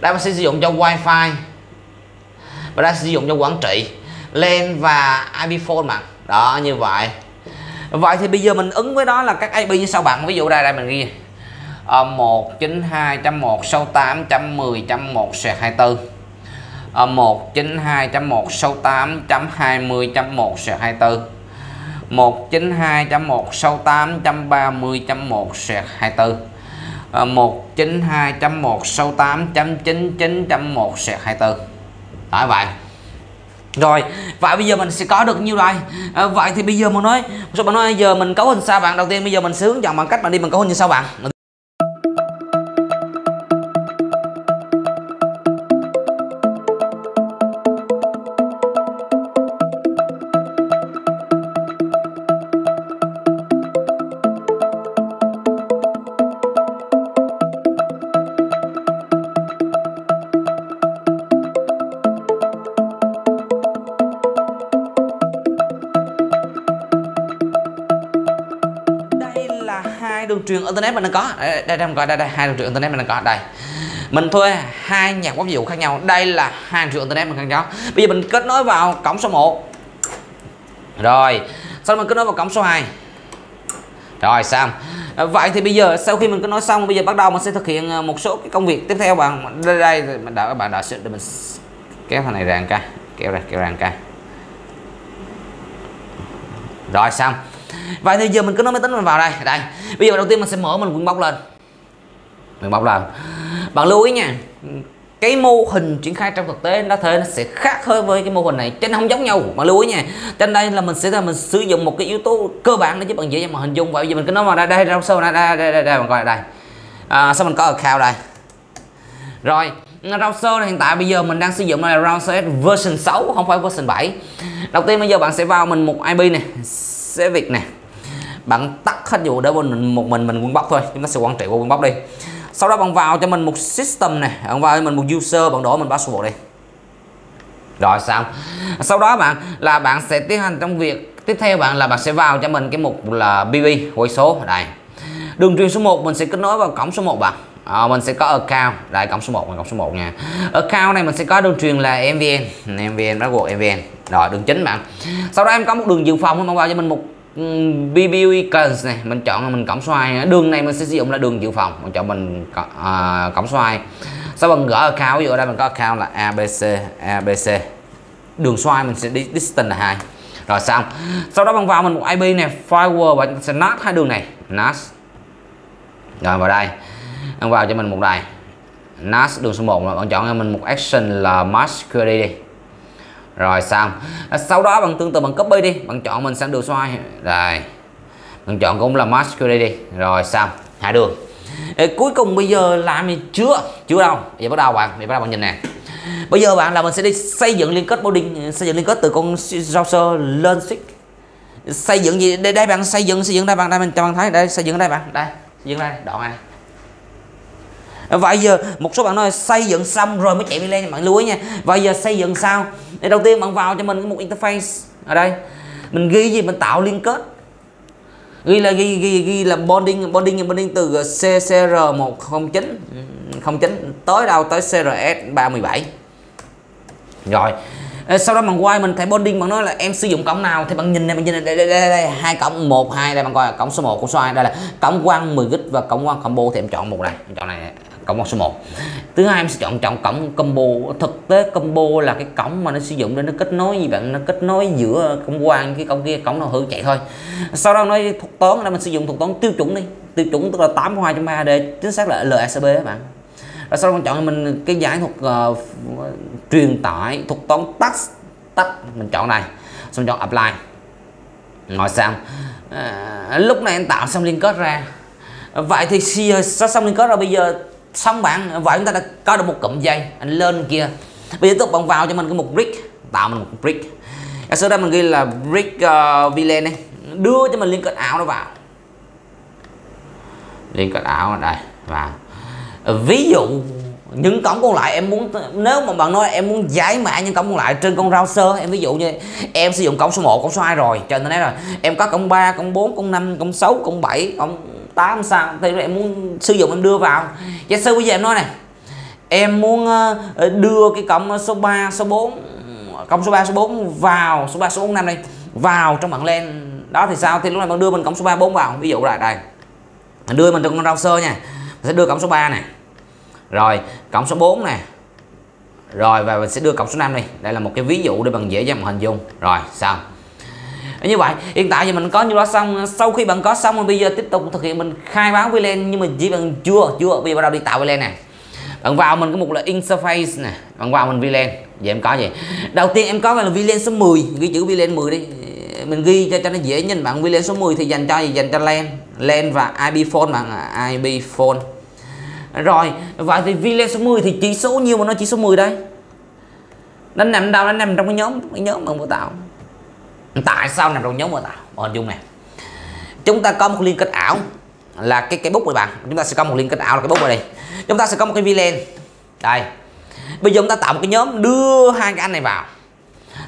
Đây mình sử dụng cho wifi. Và đây sử dụng cho quản trị. LAN và IP phone bạn. Đó, như vậy. Vậy thì bây giờ mình ứng với đó là các IP như sau bạn. Ví dụ đây đây mình ghi. Ờ, 192.168.10.1 sẹt 24 192.168.30.1 sẹt 24 192.168.99.1 sẹt 24 Đó vậy. Rồi vậy bây giờ mình sẽ có được nhiêu đây? À, vậy thì bây giờ mình nói số bạn nói giờ mình cấu hình sao bạn? Đầu tiên bây giờ mình sẽ hướng dẫn bằng cách bạn đi bằng cấu hình như sau bạn? Đường truyền internet mình đang có. Đây đây đây, đây, đây hai đường truyền internet mình đang có. Đây. Mình thuê hai nhạc quốc dụ khác nhau. Đây là hai đường truyền internet mình đang có bây giờ mình kết nối vào cổng số 1 rồi. Sau đó mình kết nối vào cổng số 2 rồi xong. Vậy thì bây giờ sau khi mình có nói xong bây giờ bắt đầu mình sẽ thực hiện ờ, một số cái công việc tiếp theo bạn. Đây, đây mình đợi các bạn đợi để mình kéo thằng này ra cái. Kéo ra kéo ra cái. Rồi xong vậy thì giờ mình cứ nói máy tính mình vào đây. Đây bây giờ đầu tiên mình sẽ mở mình quyển bóc lên. Mình bóc lên bạn lưu ý nha cái mô hình triển khai trong thực tế nó thể nó sẽ khác hơn với cái mô hình này trên không giống nhau. Mà lưu ý nha trên đây là mình sẽ là mình sử dụng một cái yếu tố cơ bản để giúp bạn dễ dàng mà hình dung. Vậy bây giờ mình cứ nói vào đây đây đâu sâu đây đây đây đây, đây mình coi đây. À, sau mình có account đây. Rồi browser hiện tại bây giờ mình đang sử dụng là browser version 6 không phải version 7 đầu tiên bây giờ bạn sẽ vào mình một IP này sẽ việc bạn tắt hết vụ để mình một mình mình quân bóc thôi chúng ta sẽ quản trị qua quân bóc đi. Sau đó bạn vào cho mình một system này bạn vào cho mình một user bạn đổi mình password đi. Rồi xong. Sau đó bạn là bạn sẽ tiến hành trong việc tiếp theo bạn là bạn sẽ vào cho mình cái mục là bb quay số đây. Đường truyền số 1 mình sẽ kết nối vào cổng số 1 bạn. À, mình sẽ có account. Đây cổng số 1 cổng số 1 nha. Account này mình sẽ có đường truyền là mvn ừ, mvn password mvn rồi đường chính bạn. Sau đó em có một đường dự phòng bạn vào cho mình một BBUE Clans này mình chọn là mình cổng xoay. Đường này mình sẽ sử dụng là đường dự phòng. Mình chọn mình à, à, uh, cổng xoay. Sau mình gỡ account ví dụ ở đây mình có account là ABC ABC đường xoay mình sẽ đi distance là 2 rồi xong. Sau đó bằng vào mình một IP này firewall và sẽ nát hai đường này. NAS rồi vào đây. Bạn vào cho mình một đài. NAS đường số 1 là bạn chọn cho mình một action là mask query đi rồi xong. Sau đó bằng tương tự bằng copy đi. Bạn chọn mình sang đường xoay rồi. Bạn chọn cũng là mask đây đi. Rồi xong. Hai đường. Ê, cuối cùng bây giờ làm gì chưa? Chưa đâu. Giờ bắt đầu bạn. Bây bắt đầu bạn nhìn nè. Bây giờ bạn là mình sẽ đi xây dựng liên kết coding xây dựng liên kết từ con browser lên xích xây dựng gì? Đây đây bạn xây dựng xây dựng đây bạn. Đây mình cho bạn thấy. Đây xây dựng đây bạn. Đây xây dựng đây. Đoạn này. Vậy giờ một số bạn nói xây dựng xong rồi mới chạy lên. Bạn lưu ý nha. Vậy giờ xây dựng sao? Thì đầu tiên bạn vào cho mình một interface. Ở đây. Mình ghi gì? Mình tạo liên kết. Ghi là ghi ghi ghi là bonding bonding bonding từ CCR 109 09 tới đâu? Tới CRS 317 rồi. Sau đó bạn quay mình thấy bonding bạn nói là em sử dụng cổng nào? Thì bạn nhìn này bạn nhìn này đây đây đây, đây hai cổng một hai đây bạn coi cổng số 1 cổng số 2 đây là cổng quang 10 gig và cổng quang combo. Thì em chọn một này. Em chọn này cổng số 1 thứ hai em sẽ chọn chọn cổng combo. Thực tế combo là cái cổng mà nó sử dụng để nó kết nối gì bạn nó kết nối giữa cổng quan cái cổng kia cổng nào hư chạy thôi. Sau đó nói thuật toán là mình sử dụng thuật toán tiêu chuẩn đi. Tiêu chuẩn tức là 82.3 để chính xác là LSB các bạn. Rồi sau đó mình chọn mình cái giải thuật uh, truyền tải thuật toán tắt tắt mình chọn này. Xong chọn apply. Ngồi xong à, ờ, lúc này em tạo xong liên kết ra. Vậy thì khi xong liên kết rồi bây giờ? Xong bạn vậy chúng ta đã có được một cụm dây. Anh lên kia. Bây giờ tiếp tục bạn vào cho mình cái mục brick tạo mình một brick sau đó mình ghi là brick uh, ờ, VLAN này đưa cho mình liên kết ảo nó vào. Liên kết ảo đây vào. Ví dụ những cổng còn lại em muốn nếu mà bạn nói em muốn giải mã những cổng còn lại trên con browser em ví dụ như em sử dụng cổng số 1 cổng số 2 rồi cho nên rồi em có cổng 3 cổng 4 cổng 5 cổng 6 cổng 7 cổng 8 sao thì em muốn sử dụng em đưa vào. Dạ Giả sử bây giờ em nói này. Em muốn ờ, ờ, đưa cái cộng số 3 số 4 cộng số 3 số 4 vào, số 3 số 4 5 đây vào trong bảng len đó thì sao? Thì lúc này bạn đưa mình cộng số 3 4 vào. Ví dụ là đây. Đưa mình trong con rau sơ nha. Mình sẽ đưa cộng số 3 này. Rồi cộng số 4 này. Rồi, và mình sẽ đưa cộng số 5 đi. Đây là một cái ví dụ để bằng dễ cho mình hình dung. Rồi xong như vậy, hiện tại thì mình có như đó xong, sau khi bạn có xong bây giờ tiếp tục thực hiện mình khai báo VLAN nhưng mà chỉ bằng chưa chưa, bây giờ bắt đầu đi tạo VLAN này bạn vào mình có một là interface nè, bạn vào mình VLAN vậy em có gì? Đầu tiên em có là VLAN số 10 ghi chữ VLAN 10 đi. Mình ghi cho cho nó dễ nhìn bạn VLAN số 10 thì dành cho gì? Dành cho LAN LAN và IP phone bạn IP phone. Rồi, vậy thì VLAN số 10 thì chỉ số nhiêu mà nó chỉ số 10 đây? Nó nằm đâu? Nó nằm trong cái nhóm cái nhóm mà vừa tạo tại sao nằm trong nhóm mô tạo hình ờ, dung này chúng ta có một liên kết ảo là cái cái bút này bạn. Chúng ta sẽ có một liên kết ảo là cái bút này chúng ta sẽ có một cái VLAN đây. Bây giờ chúng ta tạo một cái nhóm đưa hai cái anh này vào.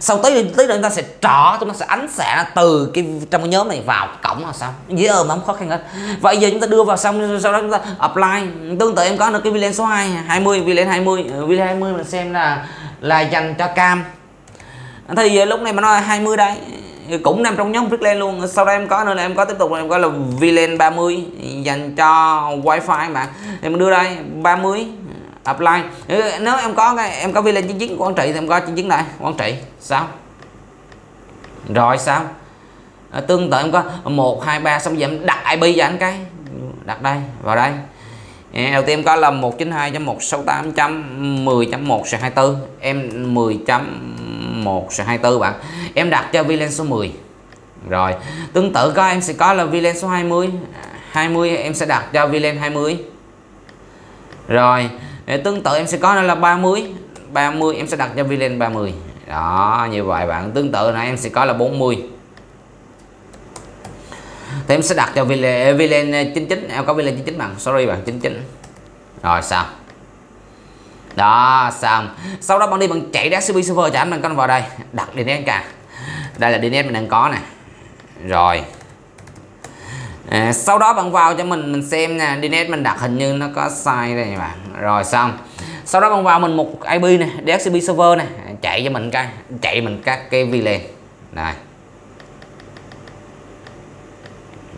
Sau tới tới đây chúng ta sẽ trỏ chúng ta sẽ ánh xạ từ cái, trong cái nhóm này vào cổng là sao? Dễ ôm không khó khăn hết vậy giờ chúng ta đưa vào xong, sau đó chúng ta apply. Tương tự em có được cái villain số 2 20 villain 20 ờ, villain 20 mình xem là là dành cho cam thì à, lúc này mà nói 20 đây. Ừ, cũng nằm trong nhóm Brickland luôn. Sau đó em có nữa là em có tiếp tục em có là VLAN 30 dành cho wifi bạn em đưa đây 30 apply. Ừ, nếu em có cái em có VLAN 99 của Quảng Trị thì em có chính chính này Quảng Trị. Sao? Rồi sao? À, tương tự em có một hai ba xong giờ em đặt IP cho anh cái. Đặt đây vào đây. À, đầu tiên em có là 192.168.10.1 24 em 10. 10.1 24 bạn. Em đặt cho VLAN số 10 rồi tương tự có em sẽ có là VLAN số 20 20 em sẽ đặt cho VLAN 20 rồi tương tự em sẽ có là 30 30 em sẽ đặt cho VLAN 30 đó như vậy bạn. Tương tự là em sẽ có là 40 thì em sẽ đặt cho VLAN, VLAN 99 em có VLAN 99 bằng sorry bạn 99 rồi sao? Đó xong. Sau đó bạn đi bạn chạy ra server server cho anh bạn con vào đây. Đặt DNS cả. Đây là DNS mình đang có nè. Rồi. À, sau đó bạn vào cho mình mình xem nè. DNS mình đặt hình như nó có sai đây bạn. Rồi xong. Sau đó bạn vào mình một IP này DHCP server này chạy cho mình cái chạy mình các cái VLAN này.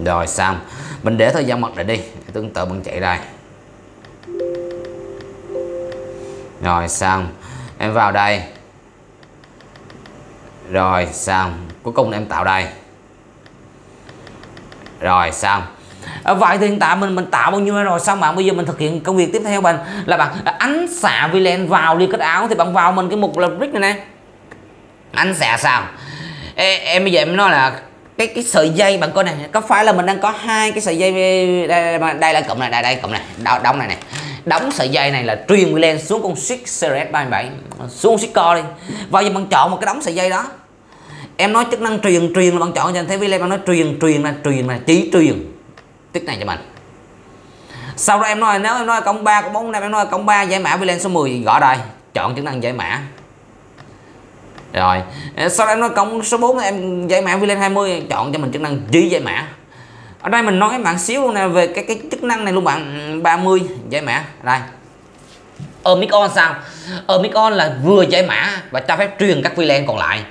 Rồi xong. Mình để thời gian mật để đi. Tương tự bạn chạy đây rồi xong. Em vào đây. Rồi xong. Cuối cùng em tạo đây. Rồi xong. À, vậy thì hiện tại mình mình tạo bao nhiêu rồi? Xong bạn bây giờ mình thực hiện công việc tiếp theo bạn là bạn à, ánh xạ VLAN vào đi kết áo. Thì bạn vào mình cái mục là brick này nè. Ánh xạ sao? Ê, em bây giờ em nói là cái cái sợi dây bạn coi này có phải là mình đang có hai cái sợi dây đây, đây, đây là cụm này đây đây cụm này đóng này này đóng sợi dây này là truyền lên xuống con suýt CRS 37 xuống suýt co đi. Vào giờ bạn chọn một cái đóng sợi dây đó. Em nói chức năng truyền truyền là bạn chọn cho anh. Thấy VLAN bạn nói truyền truyền là truyền là chỉ truyền. Tích này cho mình sau đó em nói, nếu em nói cộng 3 cộng 4 năm, em nói cộng 3 giải mã VLAN số 10 gõ đây chọn chức năng giải mã. Rồi. Sau đó em nói cộng số 4 em giải mã VLAN 20 chọn cho mình chức năng ghi giải mã ở đây mình nói bạn xíu luôn nè về cái cái chức năng này luôn bạn 30 giải mã đây. Omicron sao? Omicron là vừa giải mã và cho phép truyền các VLAN còn lại.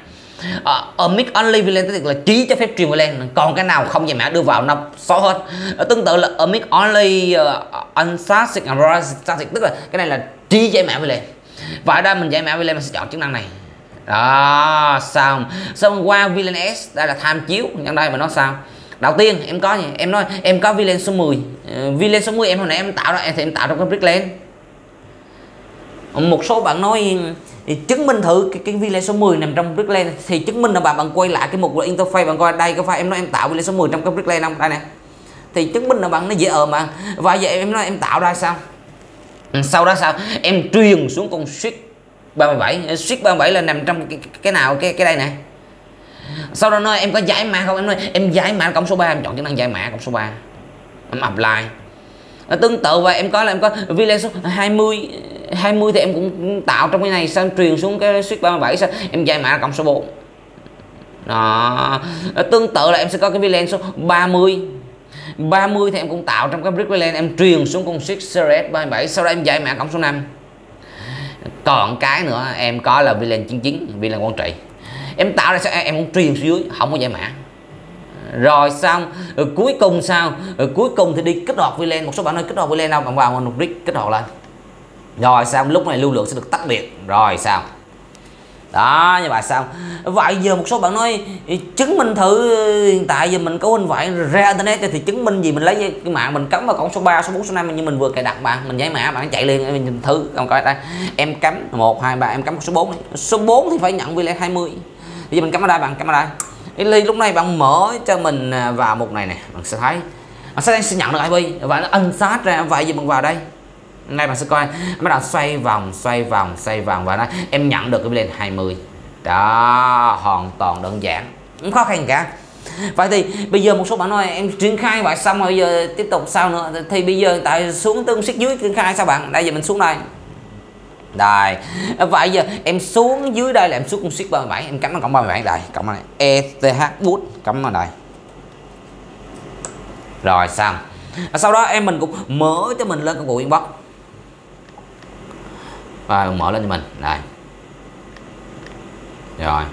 Ờ, uh, mic only VLAN tức là chỉ cho phép truyền VLAN còn cái nào không giải mã đưa vào nó xóa hết. Uh, tương tự là ở mic only ờ, uh, unstatic and static tức là cái này là chỉ giải mã VLAN và ở đây mình giải mã VLAN mình sẽ chọn chức năng này. Đó xong. Xong qua VLAN S đây là tham chiếu. Nhân đây mà nói sao? Đầu tiên em có gì? Em nói em có villain số 10 uh, ờ, villain số 10 em hồi nãy em tạo ra em thì em tạo trong cái brickland một số bạn nói thì chứng minh thử cái, cái villain số 10 nằm trong brickland thì chứng minh là bạn bạn quay lại cái mục là interface bạn coi đây cái file em nói em tạo villain số 10 trong cái brickland không? Đây nè. Thì chứng minh là bạn nó dễ ở mà. Và vậy em nói em tạo ra sao? Ừ, sau đó sao? Em truyền xuống con switch 37 switch 37 là nằm trong cái, cái nào? Cái cái đây nè sau đó nói, em có giải mã không? Em nói, em giải mã cộng số 3 em chọn chức năng giải mã cộng số 3 em apply. Nó tương tự và em có là em có VLAN số 20 20 thì em cũng tạo trong cái này, sao em truyền xuống cái suite 37 sao em giải mã cộng số 4 đó. Nó tương tự là em sẽ có cái VLAN số 30 30 thì em cũng tạo trong cái brick VLAN em truyền xuống con suite CRS 37 sau đó em giải mã cộng số 5 còn cái nữa, em có là VLAN 99 VLAN quan trị em tạo ra sao? Em cũng truyền xuống dưới, không có giải mã. Rồi xong, rồi cuối cùng sao? Rồi cuối cùng thì đi kích hoạt VLAN một số bạn nói kích hoạt VLAN đâu? Bạn vào một brick kích hoạt lên. Rồi xong, lúc này lưu lượng sẽ được tắt biệt. Rồi xong. Đó, như vậy xong. Vậy giờ một số bạn nói chứng minh thử, hiện tại giờ mình có hình vậy ra internet thì chứng minh gì? Mình lấy cái mạng mình cắm vào cổng số 3 số 4 số 5 như mình vừa cài đặt bạn mình giải mã, bạn chạy liền mình nhìn thử còn coi đây em cắm 1 2 3 em cắm số 4 này. số 4 thì phải nhận VLAN 20 bây giờ mình camera ở đây bạn camera ở đây ly lúc này bạn mở cho mình à, vào mục này nè bạn sẽ thấy. Bạn sẽ, sẽ nhận được IP và nó ân sát ra vậy giờ bạn vào đây. Nay bạn sẽ coi. Bắt đầu xoay vòng xoay vòng xoay vòng và nó em nhận được cái lên 20 đó hoàn toàn đơn giản. Không khó khăn cả. Vậy thì bây giờ một số bạn nói em triển khai vậy xong rồi giờ tiếp tục sao nữa? Thì bây giờ tại xuống tương xích dưới triển khai sao bạn? Đây giờ mình xuống đây đây vậy giờ em xuống dưới đây là em xuống con ship 37 em cắm nó cộng 37 đây cộng này ETH boost cắm vào đây rồi, xong. Sau đó em mình cũng mở cho mình lên công cụ inbox. Và mở lên cho mình. Đây. Rồi.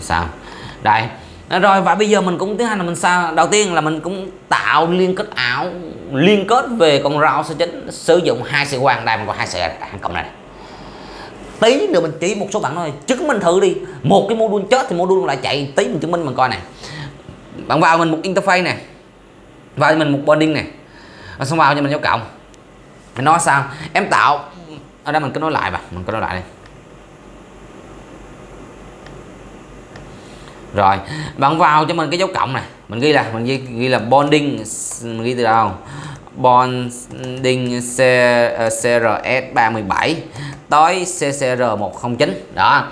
Xong. Đây. À, rồi, và bây giờ mình cũng tiến hành là mình sao? Đầu tiên là mình cũng tạo liên kết ảo, liên kết về con rau số chính, sử dụng hai sợi quan đây mình có hai sợi hàng cộng này. Tí nữa mình chỉ một số bạn thôi, chứng minh thử đi. Một cái module chết thì module lại chạy, tí mình chứng minh mình coi này. Bạn vào mình một interface này. Vào mình một bonding này. Xong vào cho mình dấu cộng. Mình nói sao? Em tạo, ở đây mình cứ nói lại mà mình cứ nói lại đi. Rồi bạn vào cho mình cái dấu cộng này. Mình ghi là mình ghi, ghi là bonding mình ghi từ đâu? Bonding C, uh, CRS 37 tới CCR 109 đó.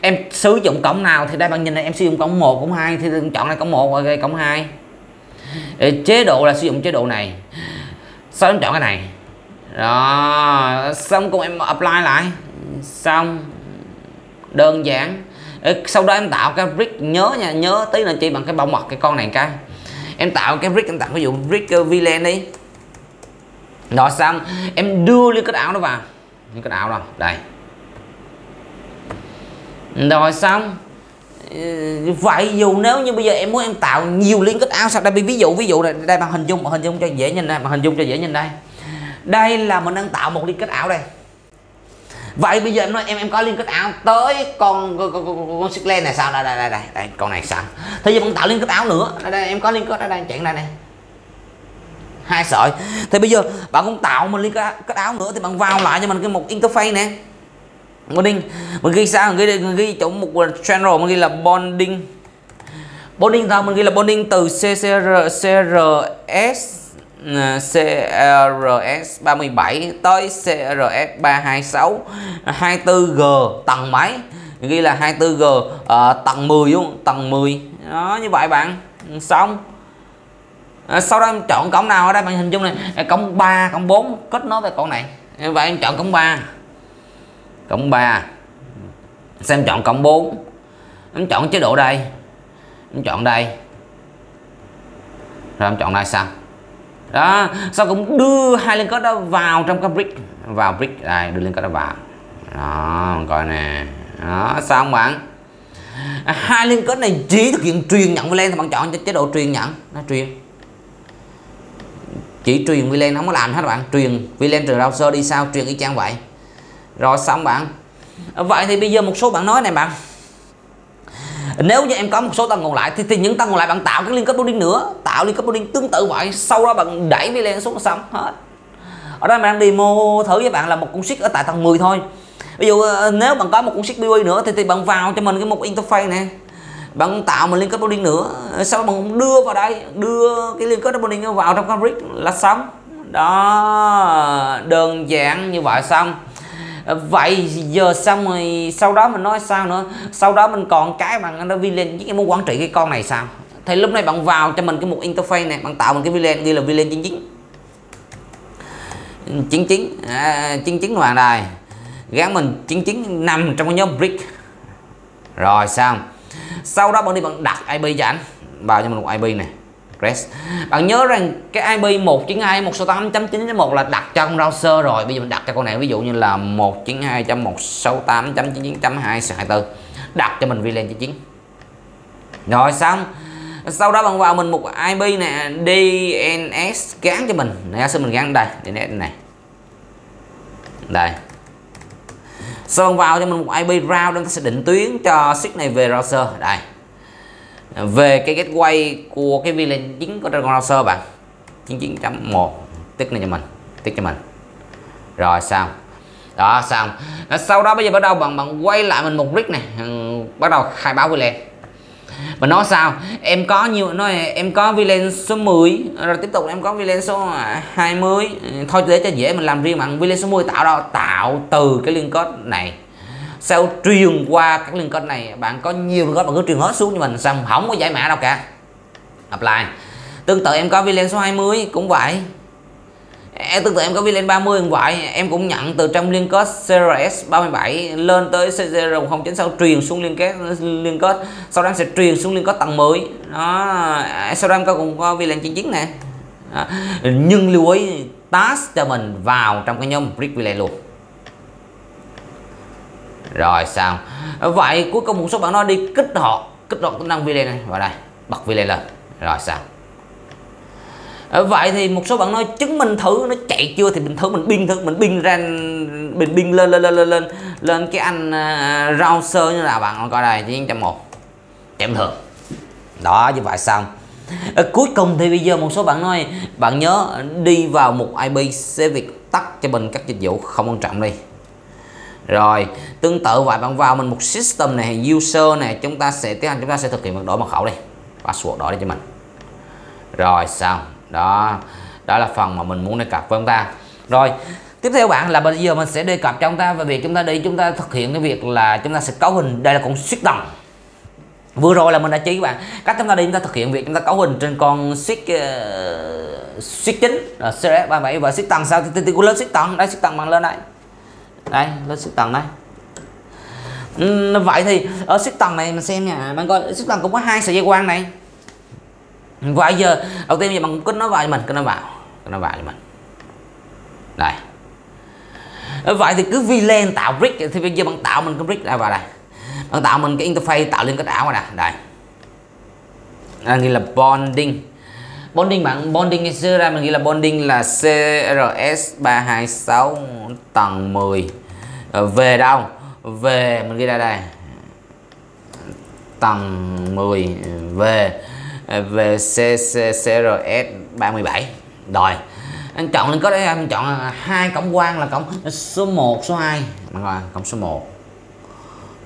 Em sử dụng cổng nào thì đây bạn nhìn này? Em sử dụng cổng 1 cổng 2 thì chọn là cổng 1 rồi cổng 2 chế độ là sử dụng chế độ này. Sau em chọn cái này? Đó xong cùng em apply lại. Xong đơn giản sau đó em tạo cái brick nhớ nha nhớ tí là chỉ bằng cái bông mật cái con này cái. Em tạo cái brick em tạo ví dụ brick ờ, uh, VLAN đi. Rồi xong em đưa liên kết ảo nó vào. Liên kết ảo đâu đây. Rồi xong ờ, vậy dù nếu như bây giờ em muốn em tạo nhiều liên kết áo sao đây ví dụ ví dụ này đây bằng hình dung hình dung cho dễ nhìn đây bằng hình dung cho dễ nhìn đây. Đây là mình đang tạo một liên kết ảo đây vậy bây giờ em nói em em có liên kết áo tới con con, con, con, con xích này sao? Đây đây đây đây, đây con này sao? Thế giờ bạn tạo liên kết áo nữa. Đây, đây em có liên kết ở đây chạy đây này hai sợi. Thì bây giờ bạn cũng tạo một liên kết áo nữa thì bạn vào lại cho mình cái một interface nè. Bonding. Mình ghi sao? Mình ghi mình ghi chỗ một channel mình ghi là bonding. Bonding thôi mình ghi là bonding từ CCR CRS CRS 37 tới CRS 326 24G tầng máy ghi là 24G uh, ờ, tầng 10 luôn tầng 10 đó như vậy bạn. Ừ, xong. À, sau đó em chọn cổng nào ở đây? Bạn hình dung này. Ờ, cổng 3 cổng 4 kết nối với cổng này. Vậy em chọn cổng 3 cổng 3 xem chọn cổng 4 em chọn chế độ đây. Em chọn đây. Rồi em chọn đây xong đó, sau cũng đưa hai liên kết đó vào trong cái brick. Vào brick, đây, đưa liên kết đó vào. Đó, coi nè. Đó xong bạn? À, hai liên kết này chỉ thực hiện truyền nhận VLAN thì bạn chọn cho chế độ truyền nhận. Nó truyền. Chỉ truyền VLAN không có làm hết bạn. Truyền VLAN từ browser đi sao, truyền y chang vậy. Rồi, xong bạn. À, vậy thì bây giờ một số bạn nói này bạn nếu như em có một số tầng còn lại thì, thì những tầng còn lại bạn tạo cái liên kết bonding nữa. Tạo liên kết bonding tương tự vậy sau đó bạn đẩy VLAN xuống xong hết. Ở đây mình đang demo thử với bạn là một cuốn sheet ở tại tầng 10 thôi. Ví dụ ờ, nếu bạn có một cuốn sheet BUI nữa thì, thì bạn vào cho mình cái một interface này. Bạn tạo một liên kết bonding nữa. Sau đó bạn đưa vào đây đưa cái liên kết bonding vào trong fabric là xong. Đó đơn giản như vậy xong. Ờ, vậy giờ xong rồi sau đó mình nói sao nữa? Sau đó mình còn cái bằng nó villain với cái muốn quản trị cái con này sao? Thì lúc này bạn vào cho mình cái một interface này bạn tạo một cái villain ghi là VLAN 99 99 à, 99 hoàn đây gắn mình 99 nằm trong cái nhóm brick. Rồi xong sau đó bạn đi bạn đặt IP cho anh vào cho mình một IP này. Express. Bạn nhớ rằng cái IP 192.168.9.1 là đặt cho con browser rồi. Bây giờ mình đặt cho con này, ví dụ như là 192.168.99.224 đặt cho mình VLAN 99 rồi, xong. Sau đó bạn vào mình một IP nè DNS gắn cho mình. Nè, xin mình gắn đây DNS này. Đây. Sau bạn vào cho mình một IP route chúng ta sẽ định tuyến cho switch này về browser đây về cái gateway của cái VLAN chính của Dragon browser bạn 99.1 tích này cho mình tích cho mình. Rồi, xong. Đó, xong. Sau đó bây giờ bắt đầu bằng bằng quay lại mình một rig này ừ, bắt đầu khai báo VLAN mình nói sao? Em có nhiều, nói, em có VLAN số 10 rồi tiếp tục em có VLAN số 20 ừ, thôi để cho dễ mình làm riêng bằng VLAN số 10 tạo đâu tạo từ cái liên kết này sau truyền qua các liên kết này, bạn có nhiều liên kết bạn cứ truyền hết xuống cho mình xong không có giải mã đâu cả? Apply. Tương tự em có VLAN số 20 cũng vậy. Em tương tự em có VLAN 30 cũng vậy. Em cũng nhận từ trong liên kết CRS 37 lên tới CR109 sau truyền xuống liên kết liên kết. Sau đó em sẽ truyền xuống liên kết tầng 10 đó. Sau đó em có cũng có VLAN 99 nè. Nhưng lưu ý, task cho mình vào trong cái nhóm brick VLAN luôn rồi xong. Vậy cuối cùng một số bạn nói đi kích hoạt kích hoạt tính năng VLAN này. Vào đây bật VLAN lên. Rồi xong. Vậy thì một số bạn nói chứng minh thử nó chạy chưa thì mình thử mình pin thử mình pin ra mình pin lên lên lên lên lên lên cái anh à, uh, router như là bạn? Coi đây chín trăm một. Chậm thường đó như vậy xong. À, cuối cùng thì bây giờ một số bạn nói bạn nhớ đi vào một IP sẽ việc tắt cho mình các dịch vụ không quan trọng đi rồi tương tự vậy bạn vào mình một system này user này chúng ta sẽ tiến hành chúng ta sẽ thực hiện việc đổi mật khẩu đi. Password đổi đi cho mình. Rồi xong. Đó. Đó là phần mà mình muốn đề cập với chúng ta. Rồi tiếp theo bạn là bây giờ mình sẽ đề cập cho chúng ta về việc chúng ta đi chúng ta thực hiện cái việc là chúng ta sẽ cấu hình. Đây là con suýt tầng vừa rồi là mình đã chỉ các bạn cách chúng ta đi chúng ta thực hiện việc chúng ta cấu hình trên con suýt uh, suýt chính là CRS 37 và suýt tầng sao? Thì tôi lên suýt tầng đây suýt tầng bằng lên đây đây lên suýt tầng đây. Ừ, vậy thì ở suýt tầng này mình xem nha. Bạn coi suýt tầng cũng có hai sợi dây quang này. Vậy giờ đầu tiên giờ bằng kích nó vào cho mình cứ nó vào kích nó vào cho mình. Đây. Ờ, vậy thì cứ VLAN tạo brick thì bây giờ bạn tạo mình cái brick ra vào đây. Bạn tạo mình cái interface tạo lên cái ảo vào đây, đây. À, là bonding bonding bạn bonding ngày xưa ra mình ghi là bonding là CRS 326 tầng 10 ờ, về đâu? Về mình ghi ra đây. Tầng 10 về. Ờ, về CCCRS 37 rồi anh chọn lên có đấy anh chọn hai cổng quan là cổng số 1 số 2 bạn cổng số 1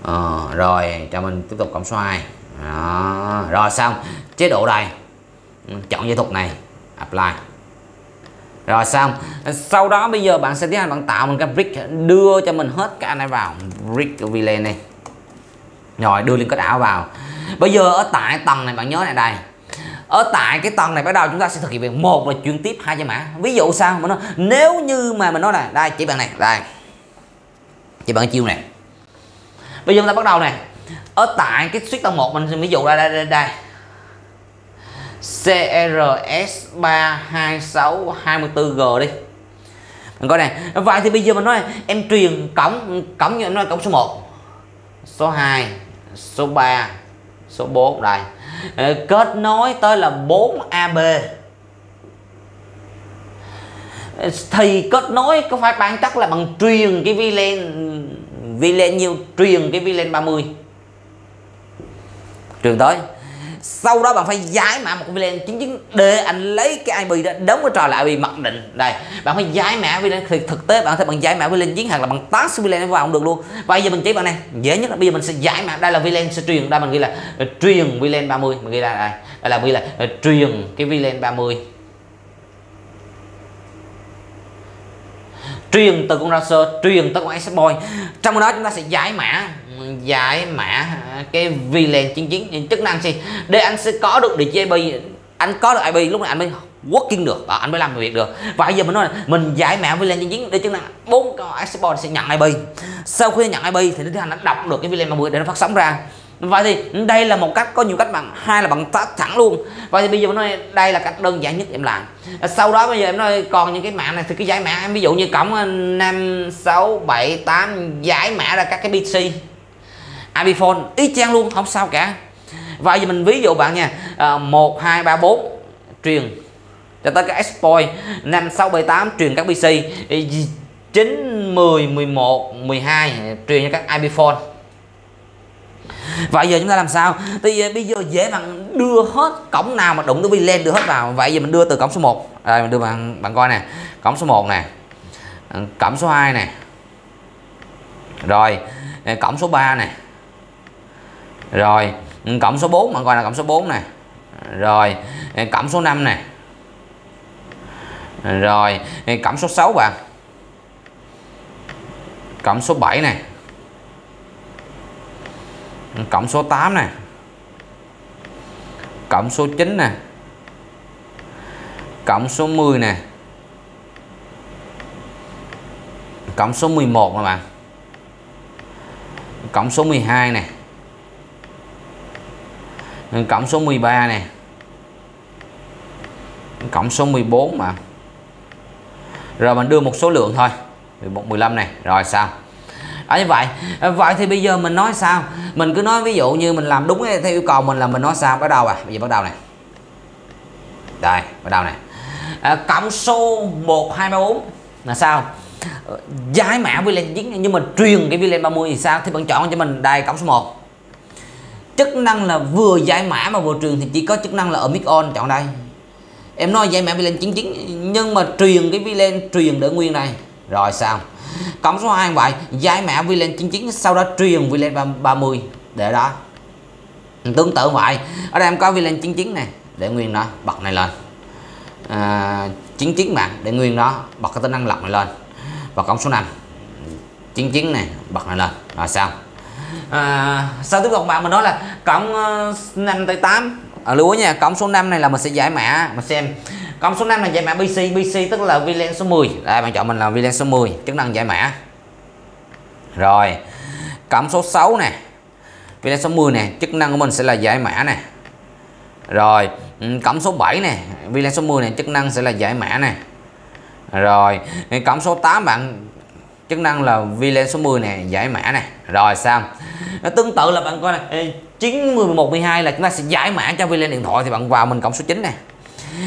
à, ờ, rồi cho mình tiếp tục cổng số 2 đó. rồi xong chế độ đây chọn dây thuật này apply. Rồi xong sau đó bây giờ bạn sẽ tiến hành bạn tạo một cái brick đưa cho mình hết cái này vào brick villain này. Rồi đưa liên kết ảo vào. Bây giờ ở tại tầng này bạn nhớ này đây. Ở tại cái tầng này bắt đầu chúng ta sẽ thực hiện việc một là chuyển tiếp hai dây mã. Ví dụ sao? Mà nói nếu như mà mình nói là đây chỉ bạn này đây. Chỉ bạn chiêu này. Bây giờ chúng ta bắt đầu này. Ở tại cái suýt tầng một mình ví dụ đây đây đây, đây. CRS 32624G đi. Mình coi này, vậy thì bây giờ mình nói, em truyền cổng cổng như nói cổng số 1 số 2 số 3 số 4 đây. Ờ, kết nối tới là 4 AB thì kết nối có phải bản chất là bằng truyền cái VLAN VLAN nhiều truyền cái VLAN 30 truyền tới sau đó bạn phải giải mã một VLAN chính chứng để anh lấy cái IP đó đóng cái trò lại vì mặc định. Đây bạn phải giải mã VLAN thì thực tế bạn thấy bằng giải mã VLAN chiến hoặc là bằng tán villain VLAN vào cũng được luôn. Bây giờ mình chỉ bạn này dễ nhất là bây giờ mình sẽ giải mã. Đây là VLAN sẽ truyền đây mình ghi là ờ, truyền VLAN 30 mình ghi là đây, đây là ghi là truyền cái VLAN 30 truyền từ con router truyền tới con access point trong đó chúng ta sẽ giải mã giải mã cái VLAN 99 chức năng gì để anh sẽ có được địa chỉ IP anh có được IP lúc này anh mới working được. Đó, anh mới làm việc được. Và giờ mình nói là mình giải mã VLAN 99 để chức năng bốn con access sẽ nhận IP sau khi nhận IP thì nó hai nó đọc được cái VLAN 30 để nó phát sóng ra. Vậy thì đây là một cách có nhiều cách bằng hai là bằng tắt thẳng luôn. Vậy thì bây giờ mình nói đây là cách đơn giản nhất em làm. Sau đó bây giờ em nói còn những cái mạng này thì cái giải mã. Em ví dụ như cổng ờ, năm sáu bảy tám giải mã ra các cái PC iphone y chang luôn không sao cả. Vậy giờ mình ví dụ bạn nha à, 1 2 3 4 truyền. Cho tới cái exploit 5 6 7 8 truyền các PC 9 10 11 12 truyền cho các IP phone vậy giờ chúng ta làm sao? Thì à, bây giờ dễ bằng đưa hết cổng nào mà đụng tới VLAN đưa hết vào. Vậy giờ mình đưa từ cổng số 1 đây à, mình đưa bạn bạn coi nè. Cổng số 1 nè. Cổng số 2 nè. Rồi à, cổng số 3 nè rồi cộng số 4 bạn coi là cộng số 4 nè. Rồi cộng số 5 nè. Rồi cộng số 6 bạn. Cộng số 7 nè. Cộng số 8 nè. Cộng số 9 nè. Cộng số 10 nè. Cộng số 11 nè bạn. Cộng số 12 nè cộng số 13 nè. Cộng số 14 mà. Rồi mình đưa một số lượng thôi. 11 15 này rồi sao? À, như vậy ờ, vậy thì bây giờ mình nói sao? Mình cứ nói ví dụ như mình làm đúng theo yêu cầu mình là mình nói sao? Bắt đầu à. Bây giờ bắt đầu này đây bắt đầu này à, ờ, cộng số 1234 là sao? Ờ, giải mã VLAN chính nhưng mà truyền cái VLAN 30 thì sao? Thì bạn chọn cho mình. Đây cộng số 1 chức năng là vừa giải mã mà vừa truyền thì chỉ có chức năng là ở mic on chọn đây. Em nói giải mã VLAN 99 nhưng mà truyền cái VLAN truyền đỡ nguyên này. Rồi sao? Cộng số 2 vậy giải mã VLAN 99 sau đó truyền VLAN 30 để đó. Tương tự vậy. Ở đây em có VLAN 99 này để nguyên đó bật này lên. À, 99 bạn để nguyên đó bật cái tính năng lọc này lên. Và cộng số 5 99 này bật này lên. Rồi sao? À, sau tiếp tục bạn mình nói là cộng 5 ờ, tới 8 à, lưu ý nha cộng số 5 này là mình sẽ giải mã mà xem. Cộng số 5 là giải mã BC BC tức là VLAN số 10 đây bạn chọn mình là VLAN số 10 chức năng giải mã. Rồi cộng số 6 nè. VLAN số 10 nè chức năng của mình sẽ là giải mã nè. Rồi ừ, cộng số 7 nè. VLAN số 10 này chức năng sẽ là giải mã nè. Rồi ừ, cộng số 8 bạn chức năng là VLAN số 10 này giải mã này rồi, sao? Tương tự là bạn coi này 9 11 12 là chúng ta sẽ giải mã cho VLAN điện thoại thì bạn vào mình cộng số 9 này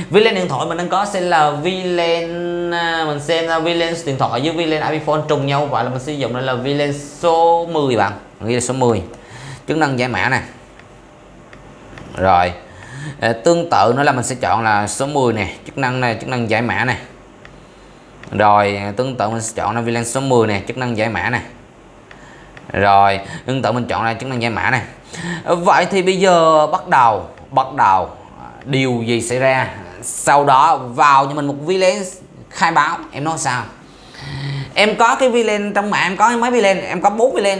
VLAN điện thoại mình đang có sẽ là VLAN à, mình xem là VLAN điện thoại với VLAN IP phone trùng nhau vậy là mình sử dụng đây là VLAN số 10 bạn. VLAN số 10 chức năng giải mã này rồi à, tương tự nữa là mình sẽ chọn là số 10 này chức năng này, chức năng giải mã này rồi tương tự mình chọn là VLAN số 10 này chức năng giải mã này rồi tương tự mình chọn là chức năng giải mã này vậy thì bây giờ bắt đầu bắt đầu à, điều gì xảy ra? Sau đó vào cho mình một VLAN khai báo em nói sao? Em có cái VLAN trong mạng em có mấy VLAN em có bốn VLAN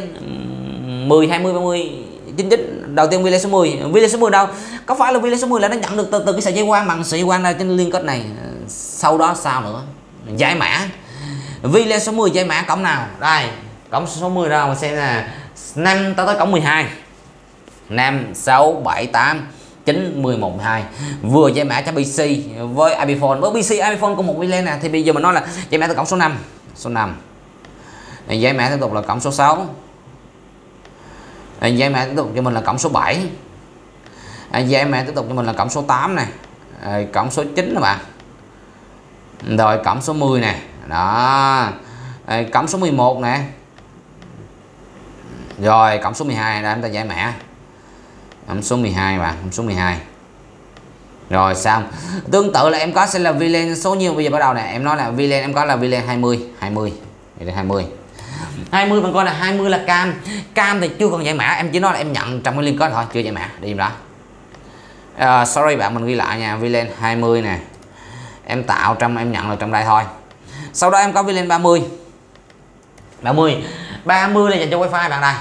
10 20 30 99 đầu tiên VLAN số 10 VLAN số 10 đâu? Có phải là VLAN số 10 là nó nhận được từ, từ cái sợi dây quang bằng sợi dây quang ra trên liên kết này? Sau đó sao nữa? Giải mã. VLAN số 10 giải mã cổng nào? Đây, cổng số 10 đâu mà xem là 5 tới tới cổng 12 5 6 7 8 9 11 12 vừa giải mã cho PC với Iphone. Với PC Iphone phone cùng một VLAN nè. Thì bây giờ mình nói là giải mã từ cổng số 5 số 5 giải mã tiếp tục là cổng số 6 giải mã tiếp tục cho mình là cổng số 7 giải mã tiếp tục cho mình là cổng số 8 này, cổng số 9 các bạn rồi cộng số 10 nè. Đó. Đây, cộng số 11 nè. Rồi cộng số 12 là chúng ta giải mã. Cộng số 12 bạn cộng số 12 rồi xong. Tương tự là em có sẽ là villain số nhiêu? Bây giờ bắt đầu nè. Em nói là villain em có là villain 20 20 VLAN 20 20 bằng coi là 20 là cam. Cam thì chưa còn giải mã. Em chỉ nói là em nhận trong cái liên kết thôi chưa giải mã. Đi đó. Uh, sorry bạn mình ghi lại nha. Villain 20 nè em tạo trong, em nhận được trong đây thôi. Sau đó em có VLAN 30 30 30 là dành cho wifi bạn này.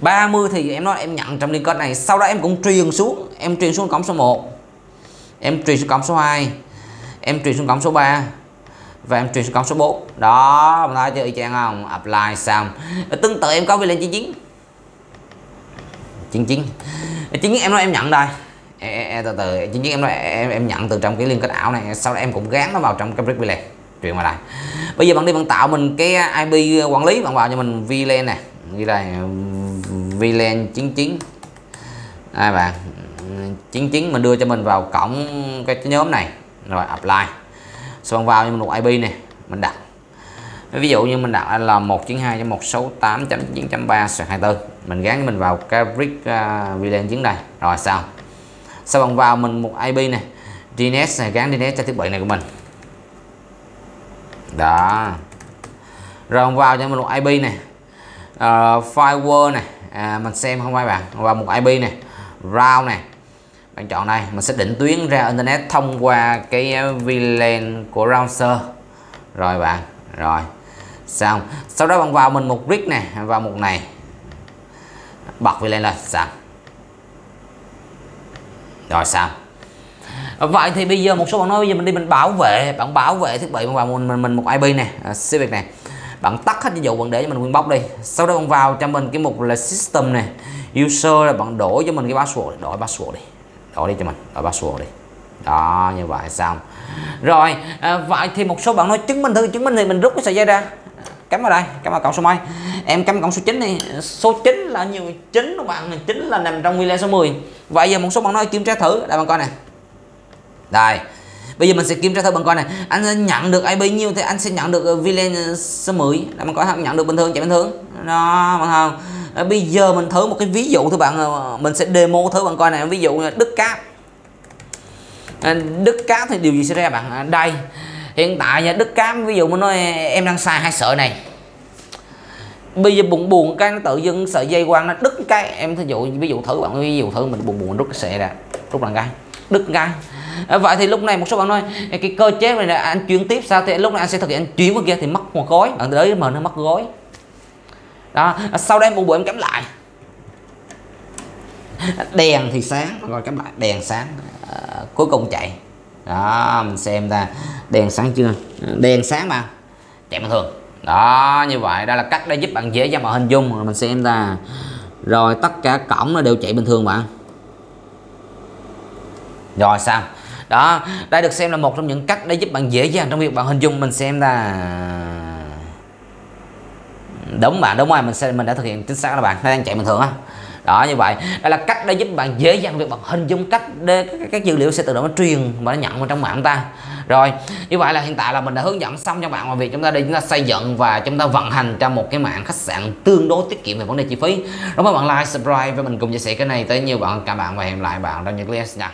30 thì em nói em nhận trong liên kết này. Sau đó em cũng truyền xuống, em truyền xuống cổng số 1 em truyền xuống cổng số 2 em truyền xuống cổng số 3 và em truyền xuống cổng số 4 đó mình nói chưa y chang không? Apply xong. Ờ, tương tự em có VLAN 99 99 99 em nói em nhận đây em, em, từ từ. Chính em nói em, em nhận từ trong cái liên kết ảo này sau đó em cũng gán nó vào trong cái brick VLAN truyền vào đây bây giờ bạn đi bạn tạo mình cái à, IP à, quản lý bạn vào cho mình VLAN nè. Ghi đây VLAN 99 đây bạn. 99 mình đưa cho mình vào cổng cái nhóm này. Rồi apply. Xong bạn vào cho mình một IP này mình đặt. Ví dụ như mình đặt là 192.168.9.3/24 mình gắn mình vào cái brick à, uh, VLAN 9 đây. Rồi xong sau bằng vào mình một IP này? DNS này gắn DNS cho thiết bị này của mình. Đó. Rồi vào cho mình một IP này. Uh, firewall này. À, mình xem không phải bạn. Vào một IP này. Route này. Bạn chọn này mình sẽ định tuyến ra internet thông qua cái VLAN của router. Rồi bạn. Rồi. Xong. Sau đó bạn vào mình một rig này. Vào một này. Bật VLAN lên. Xong rồi sao? À, vậy thì bây giờ một số bạn nói bây giờ mình đi mình bảo vệ bạn bảo vệ thiết bị bằng vào mình mình, mình một IP này à, Civic này bạn tắt hết ví dụ bạn để cho mình nguyên bóc đi. Sau đó bạn vào cho mình cái mục là system này user là bạn đổi cho mình cái password. Đổi password đi. Đổi đi cho mình. Đổi password đi. Đó như vậy xong. Rồi à, vậy thì một số bạn nói chứng minh thư chứng minh thì mình rút cái sợi dây ra cắm vào đây cắm vào cổng số mấy? Em cắm cổng số 9 đi. Số 9 là nhiều 9 các bạn 9 là nằm trong relay số 10 vậy giờ một số bạn nói kiểm tra thử. Đây bạn coi nè. Đây. Bây giờ mình sẽ kiểm tra thử bạn coi này anh sẽ nhận được ai nhiêu thì anh sẽ nhận được ờ, VLAN số 10 là bạn coi không nhận được bình thường chạy bình thường. Đó bạn không? À, bây giờ mình thử một cái ví dụ thôi bạn ờ, mình sẽ demo thử bạn coi này ví dụ đức cáp. Đức cáp thì điều gì sẽ ra bạn? À, đây hiện tại nha đức cám ví dụ mình nói em đang xài hai sợi này. Bây giờ buồn buồn cái nó tự dưng sợi dây quan nó đứt cái em thí dụ ví dụ thử bạn ví dụ thử mình buồn buồn rút cái sợi ra rút bằng cái đứt cái. À, vậy thì lúc này một số bạn nói cái cơ chế này là anh chuyển tiếp sao? Thì lúc này anh sẽ thực hiện anh chuyển qua kia thì mất một gói bạn tới mà nó mất gói. Đó à, sau đây một buồn em cắm lại. Đèn thì sáng rồi cắm lại đèn sáng à, cuối cùng chạy đó, mình xem ta. Đèn sáng chưa? Đèn sáng mà. Chạy bình thường. Đó, như vậy. Đây là cách để giúp bạn dễ dàng mọi hình dung. Rồi mình xem ta. Rồi, tất cả cổng nó đều chạy bình thường bạn. Rồi, sao? Đó, đây được xem là một trong những cách để giúp bạn dễ dàng trong việc bạn hình dung. Mình xem ta. Đúng bạn, đúng rồi. Mình sẽ, mình đã thực hiện chính xác các bạn. Nó đang chạy bình thường á đó như vậy. Đây là cách để giúp bạn dễ dàng việc bạn hình dung cách để các, các dữ liệu sẽ tự động nó truyền và nó nhận vào trong mạng ta. Rồi như vậy là hiện tại là mình đã hướng dẫn xong cho bạn về việc. Chúng ta đi chúng ta xây dựng và chúng ta vận hành cho một cái mạng khách sạn tương đối tiết kiệm về vấn đề chi phí. Đúng không bạn like subscribe và mình cùng chia sẻ cái này tới nhiều bạn. Cả bạn và hẹn lại bạn trong những clip nha.